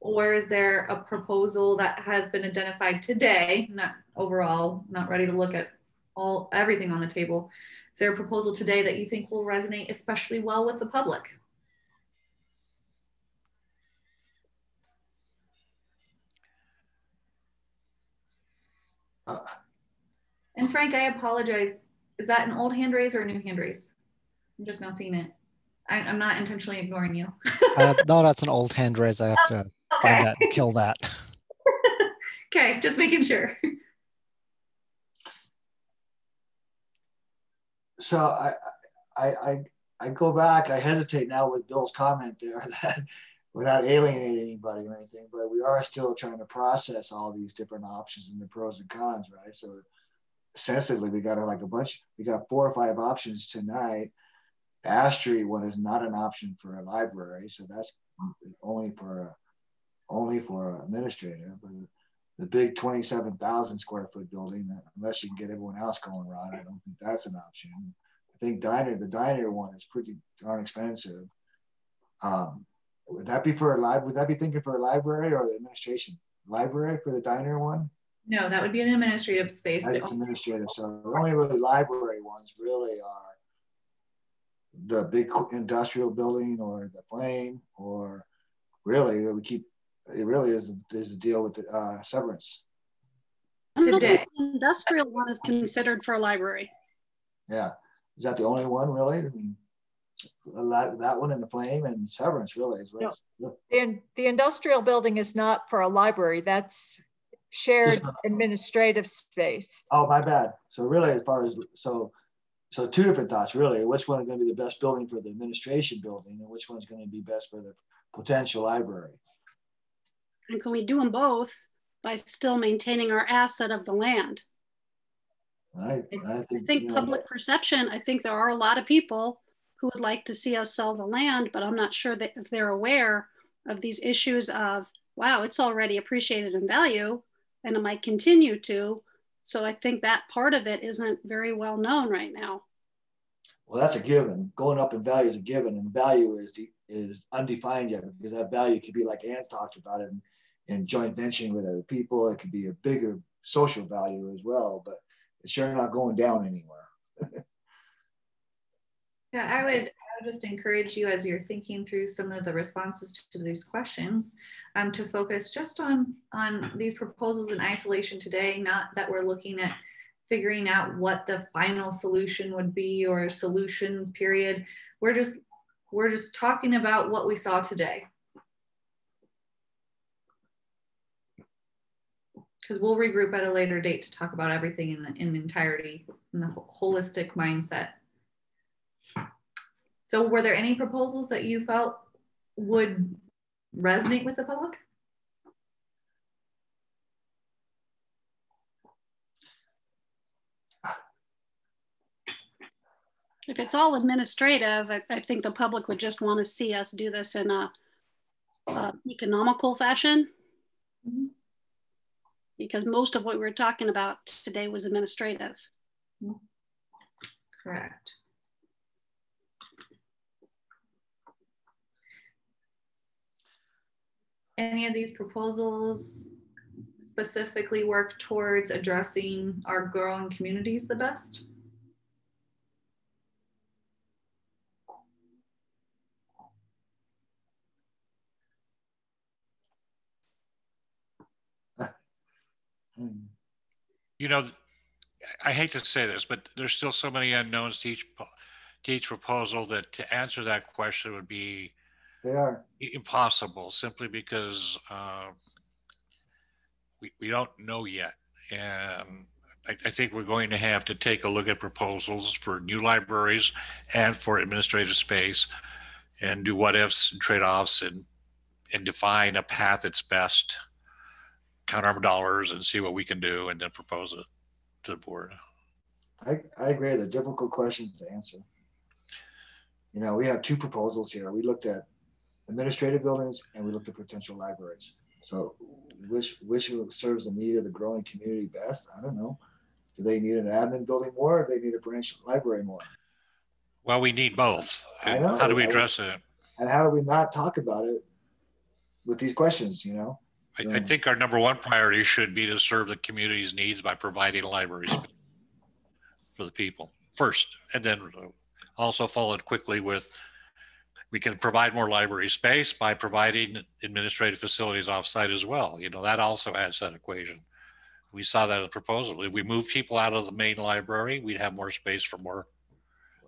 Or is there a proposal that has been identified today, not overall, not ready to look at all everything on the table, is there a proposal today that you think will resonate especially well with the public? Uh, and Frank, I apologize. Is that an old hand raise or a new hand raise? I'm just not seeing it. I, am not intentionally ignoring you. uh, no, that's an old hand raise. I have to okay. find that and kill that. okay, just making sure. So I, I, I, I go back. I hesitate now with Bill's comment there that we're not alienating anybody or anything, but we are still trying to process all these different options and the pros and cons, right? So sensibly, we got like a bunch. We got four or five options tonight. Ash one is not an option for a library, so that's only for only for an administrator. But the big 27,000 square foot building, unless you can get everyone else going around, I don't think that's an option. I think diner, the diner one is pretty darn expensive. Um, would that be for a live? Would that be thinking for a library or the administration? Library for the diner one? No, that would be an administrative space. That's administrative. So the only really library ones really are the big industrial building or the flame or really we keep it really is is the deal with the uh, severance. Today. industrial one is considered for a library. Yeah, is that the only one really? I mean, that, that one in the flame and severance really is. No, the, the industrial building is not for a library. That's shared administrative space. Oh, my bad. So really, as far as so. So two different thoughts, really. Which one is going to be the best building for the administration building, and which one's going to be best for the potential library? And can we do them both by still maintaining our asset of the land? I, I think, I think public perception, I think there are a lot of people who would like to see us sell the land, but I'm not sure that if they're aware of these issues of, wow, it's already appreciated in value and it might continue to. So I think that part of it isn't very well known right now. Well, that's a given. Going up in value is a given, and value is is undefined yet because that value could be like Ann talked about it, and joint venturing with other people. It could be a bigger social value as well, but it's sure not going down anywhere. Yeah, I would, I would just encourage you as you're thinking through some of the responses to these questions um, to focus just on, on these proposals in isolation today, not that we're looking at figuring out what the final solution would be or solutions period. We're just, we're just talking about what we saw today. Because we'll regroup at a later date to talk about everything in the in entirety in the holistic mindset. So were there any proposals that you felt would resonate with the public? If it's all administrative, I, I think the public would just want to see us do this in a, a economical fashion. Mm -hmm because most of what we were talking about today was administrative. Correct. Any of these proposals specifically work towards addressing our growing communities the best? You know, I hate to say this, but there's still so many unknowns to each to each proposal that to answer that question would be they are. impossible simply because uh, we, we don't know yet. And I, I, think we're going to have to take a look at proposals for new libraries and for administrative space and do what ifs and trade offs and, and define a path that's best count our dollars and see what we can do and then propose it to the board. I, I agree. They're difficult questions to answer. You know, we have two proposals here. We looked at administrative buildings and we looked at potential libraries. So which which serves the need of the growing community best? I don't know. Do they need an admin building more or do they need a branch library more? Well, we need both. I know. How do we address it? And how do we not talk about it with these questions, you know? I, I, think our number one priority should be to serve the community's needs by providing libraries for the people first, and then uh, also followed quickly with we can provide more library space by providing administrative facilities offsite as well. You know, that also adds that equation. We saw that in the proposal. If we move people out of the main library, we'd have more space for more.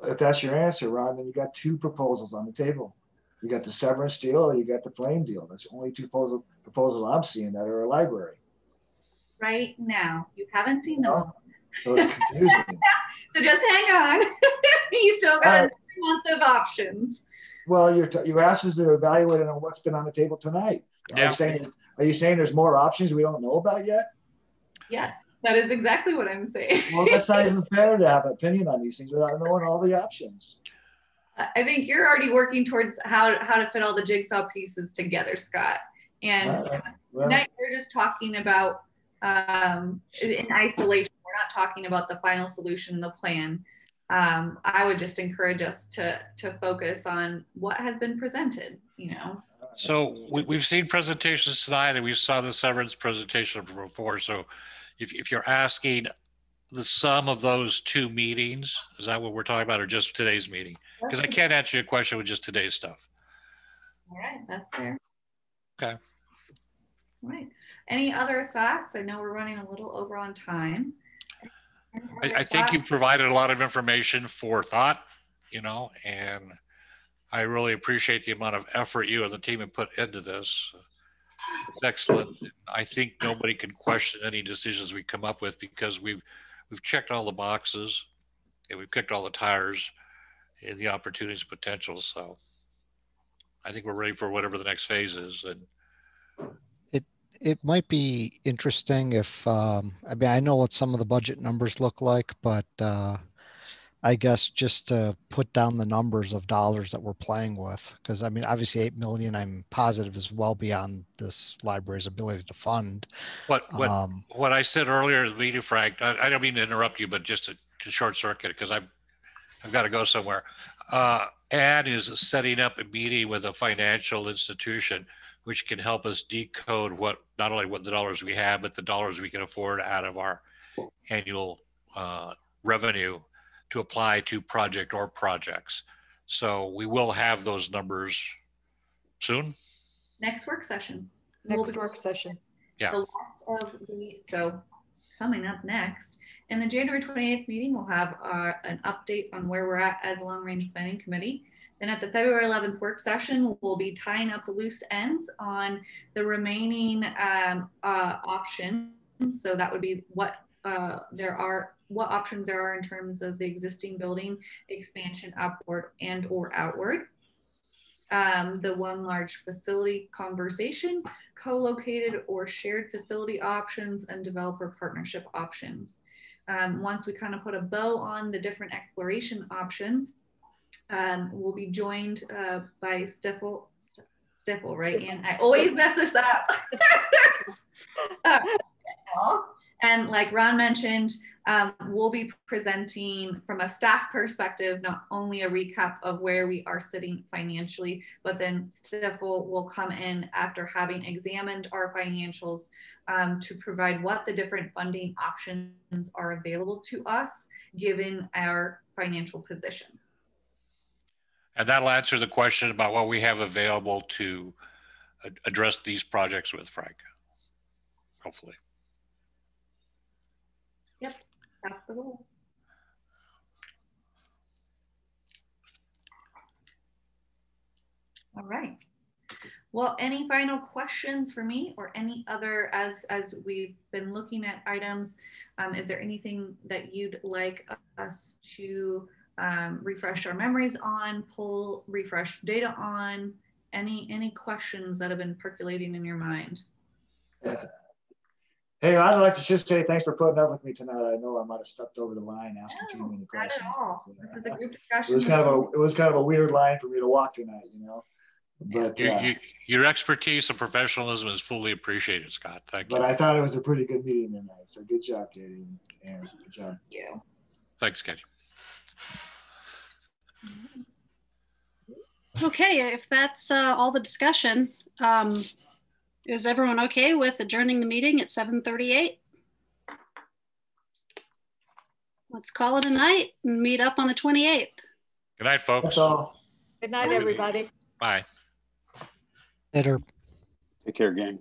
If that's your answer, Ron, then you got two proposals on the table. You got the severance deal or you got the flame deal. That's the only two proposal, proposals I'm seeing that are a library. Right now. You haven't seen them. So it's confusing. so just hang on. you still got right. a month of options. Well, you're you asked us to evaluate on what's been on the table tonight. Are yeah. you saying are you saying there's more options we don't know about yet? Yes, that is exactly what I'm saying. well, that's not even fair to have an opinion on these things without knowing all the options. I think you're already working towards how how to fit all the jigsaw pieces together, Scott. And well, tonight we're just talking about um, in isolation. We're not talking about the final solution, the plan. Um, I would just encourage us to to focus on what has been presented. You know. So we, we've seen presentations tonight, and we saw the severance presentation before. So if if you're asking the sum of those two meetings, is that what we're talking about, or just today's meeting? Because I can't answer your question with just today's stuff. All right, that's fair. Okay. All right. Any other thoughts? I know we're running a little over on time. I, I think you provided a lot of information for thought, you know, and I really appreciate the amount of effort you and the team have put into this. It's excellent. I think nobody can question any decisions we come up with because we've we've checked all the boxes and we've kicked all the tires and the opportunities potential. So I think we're ready for whatever the next phase is. And it it might be interesting if um, I mean I know what some of the budget numbers look like, but uh, I guess just to put down the numbers of dollars that we're playing with, because I mean obviously eight million I'm positive is well beyond this library's ability to fund. What what um, what I said earlier, the meeting, Frank. I, I, don't mean to interrupt you, but just to, to short circuit because I'm I've got to go somewhere. Uh, Ad is setting up a meeting with a financial institution which can help us decode what not only what the dollars we have, but the dollars we can afford out of our annual uh, revenue to apply to project or projects. So we will have those numbers soon. Next work session. We'll Next be- work session. Yeah. The last of the, so coming up next, in the January 28th meeting, we'll have uh, an update on where we're at as a long range planning committee. Then at the February 11th work session, we'll be tying up the loose ends on the remaining um, uh, options. So that would be what uh, there are, what options there are in terms of the existing building expansion upward and or outward. Um, the one large facility conversation, co-located or shared facility options and developer partnership options. Um, once we kind of put a bow on the different exploration options, um, we'll be joined uh, by Stifel, St- Stifel, right? And I always mess this up. Uh, and like Ron mentioned, um, we'll be presenting from a staff perspective, not only a recap of where we are sitting financially, but then Stifel will come in after having examined our financials um, to provide what the different funding options are available to us given our financial position. And that'll answer the question about what we have available to address these projects with Frank. Hopefully. Yep, that's the goal. All right. Well, any final questions for me or any other, as, as we've been looking at items, um, is there anything that you'd like us to um, refresh our memories on, pull refresh data on? Any, any questions that have been percolating in your mind? Hey, I'd like to just say thanks for putting up with me tonight. I know I might have stepped over the line asking too No, many Not questions. at all. This is a group It discussion. was kind of a, it was kind of a weird line for me to walk tonight, you know? But, Your, uh, your, your expertise and professionalism is fully appreciated, Scott. Thank but you. But I thought it was a pretty good meeting tonight. So good job, Katie and Aaron. Good job. You. Thanks, Katie. Okay, if that's uh, all the discussion, um, is everyone okay with adjourning the meeting at 7:38? Let's call it a night and meet up on the 28th. Good night, folks. That's all. Good night, everybody. Bye. Later. Take care, gang.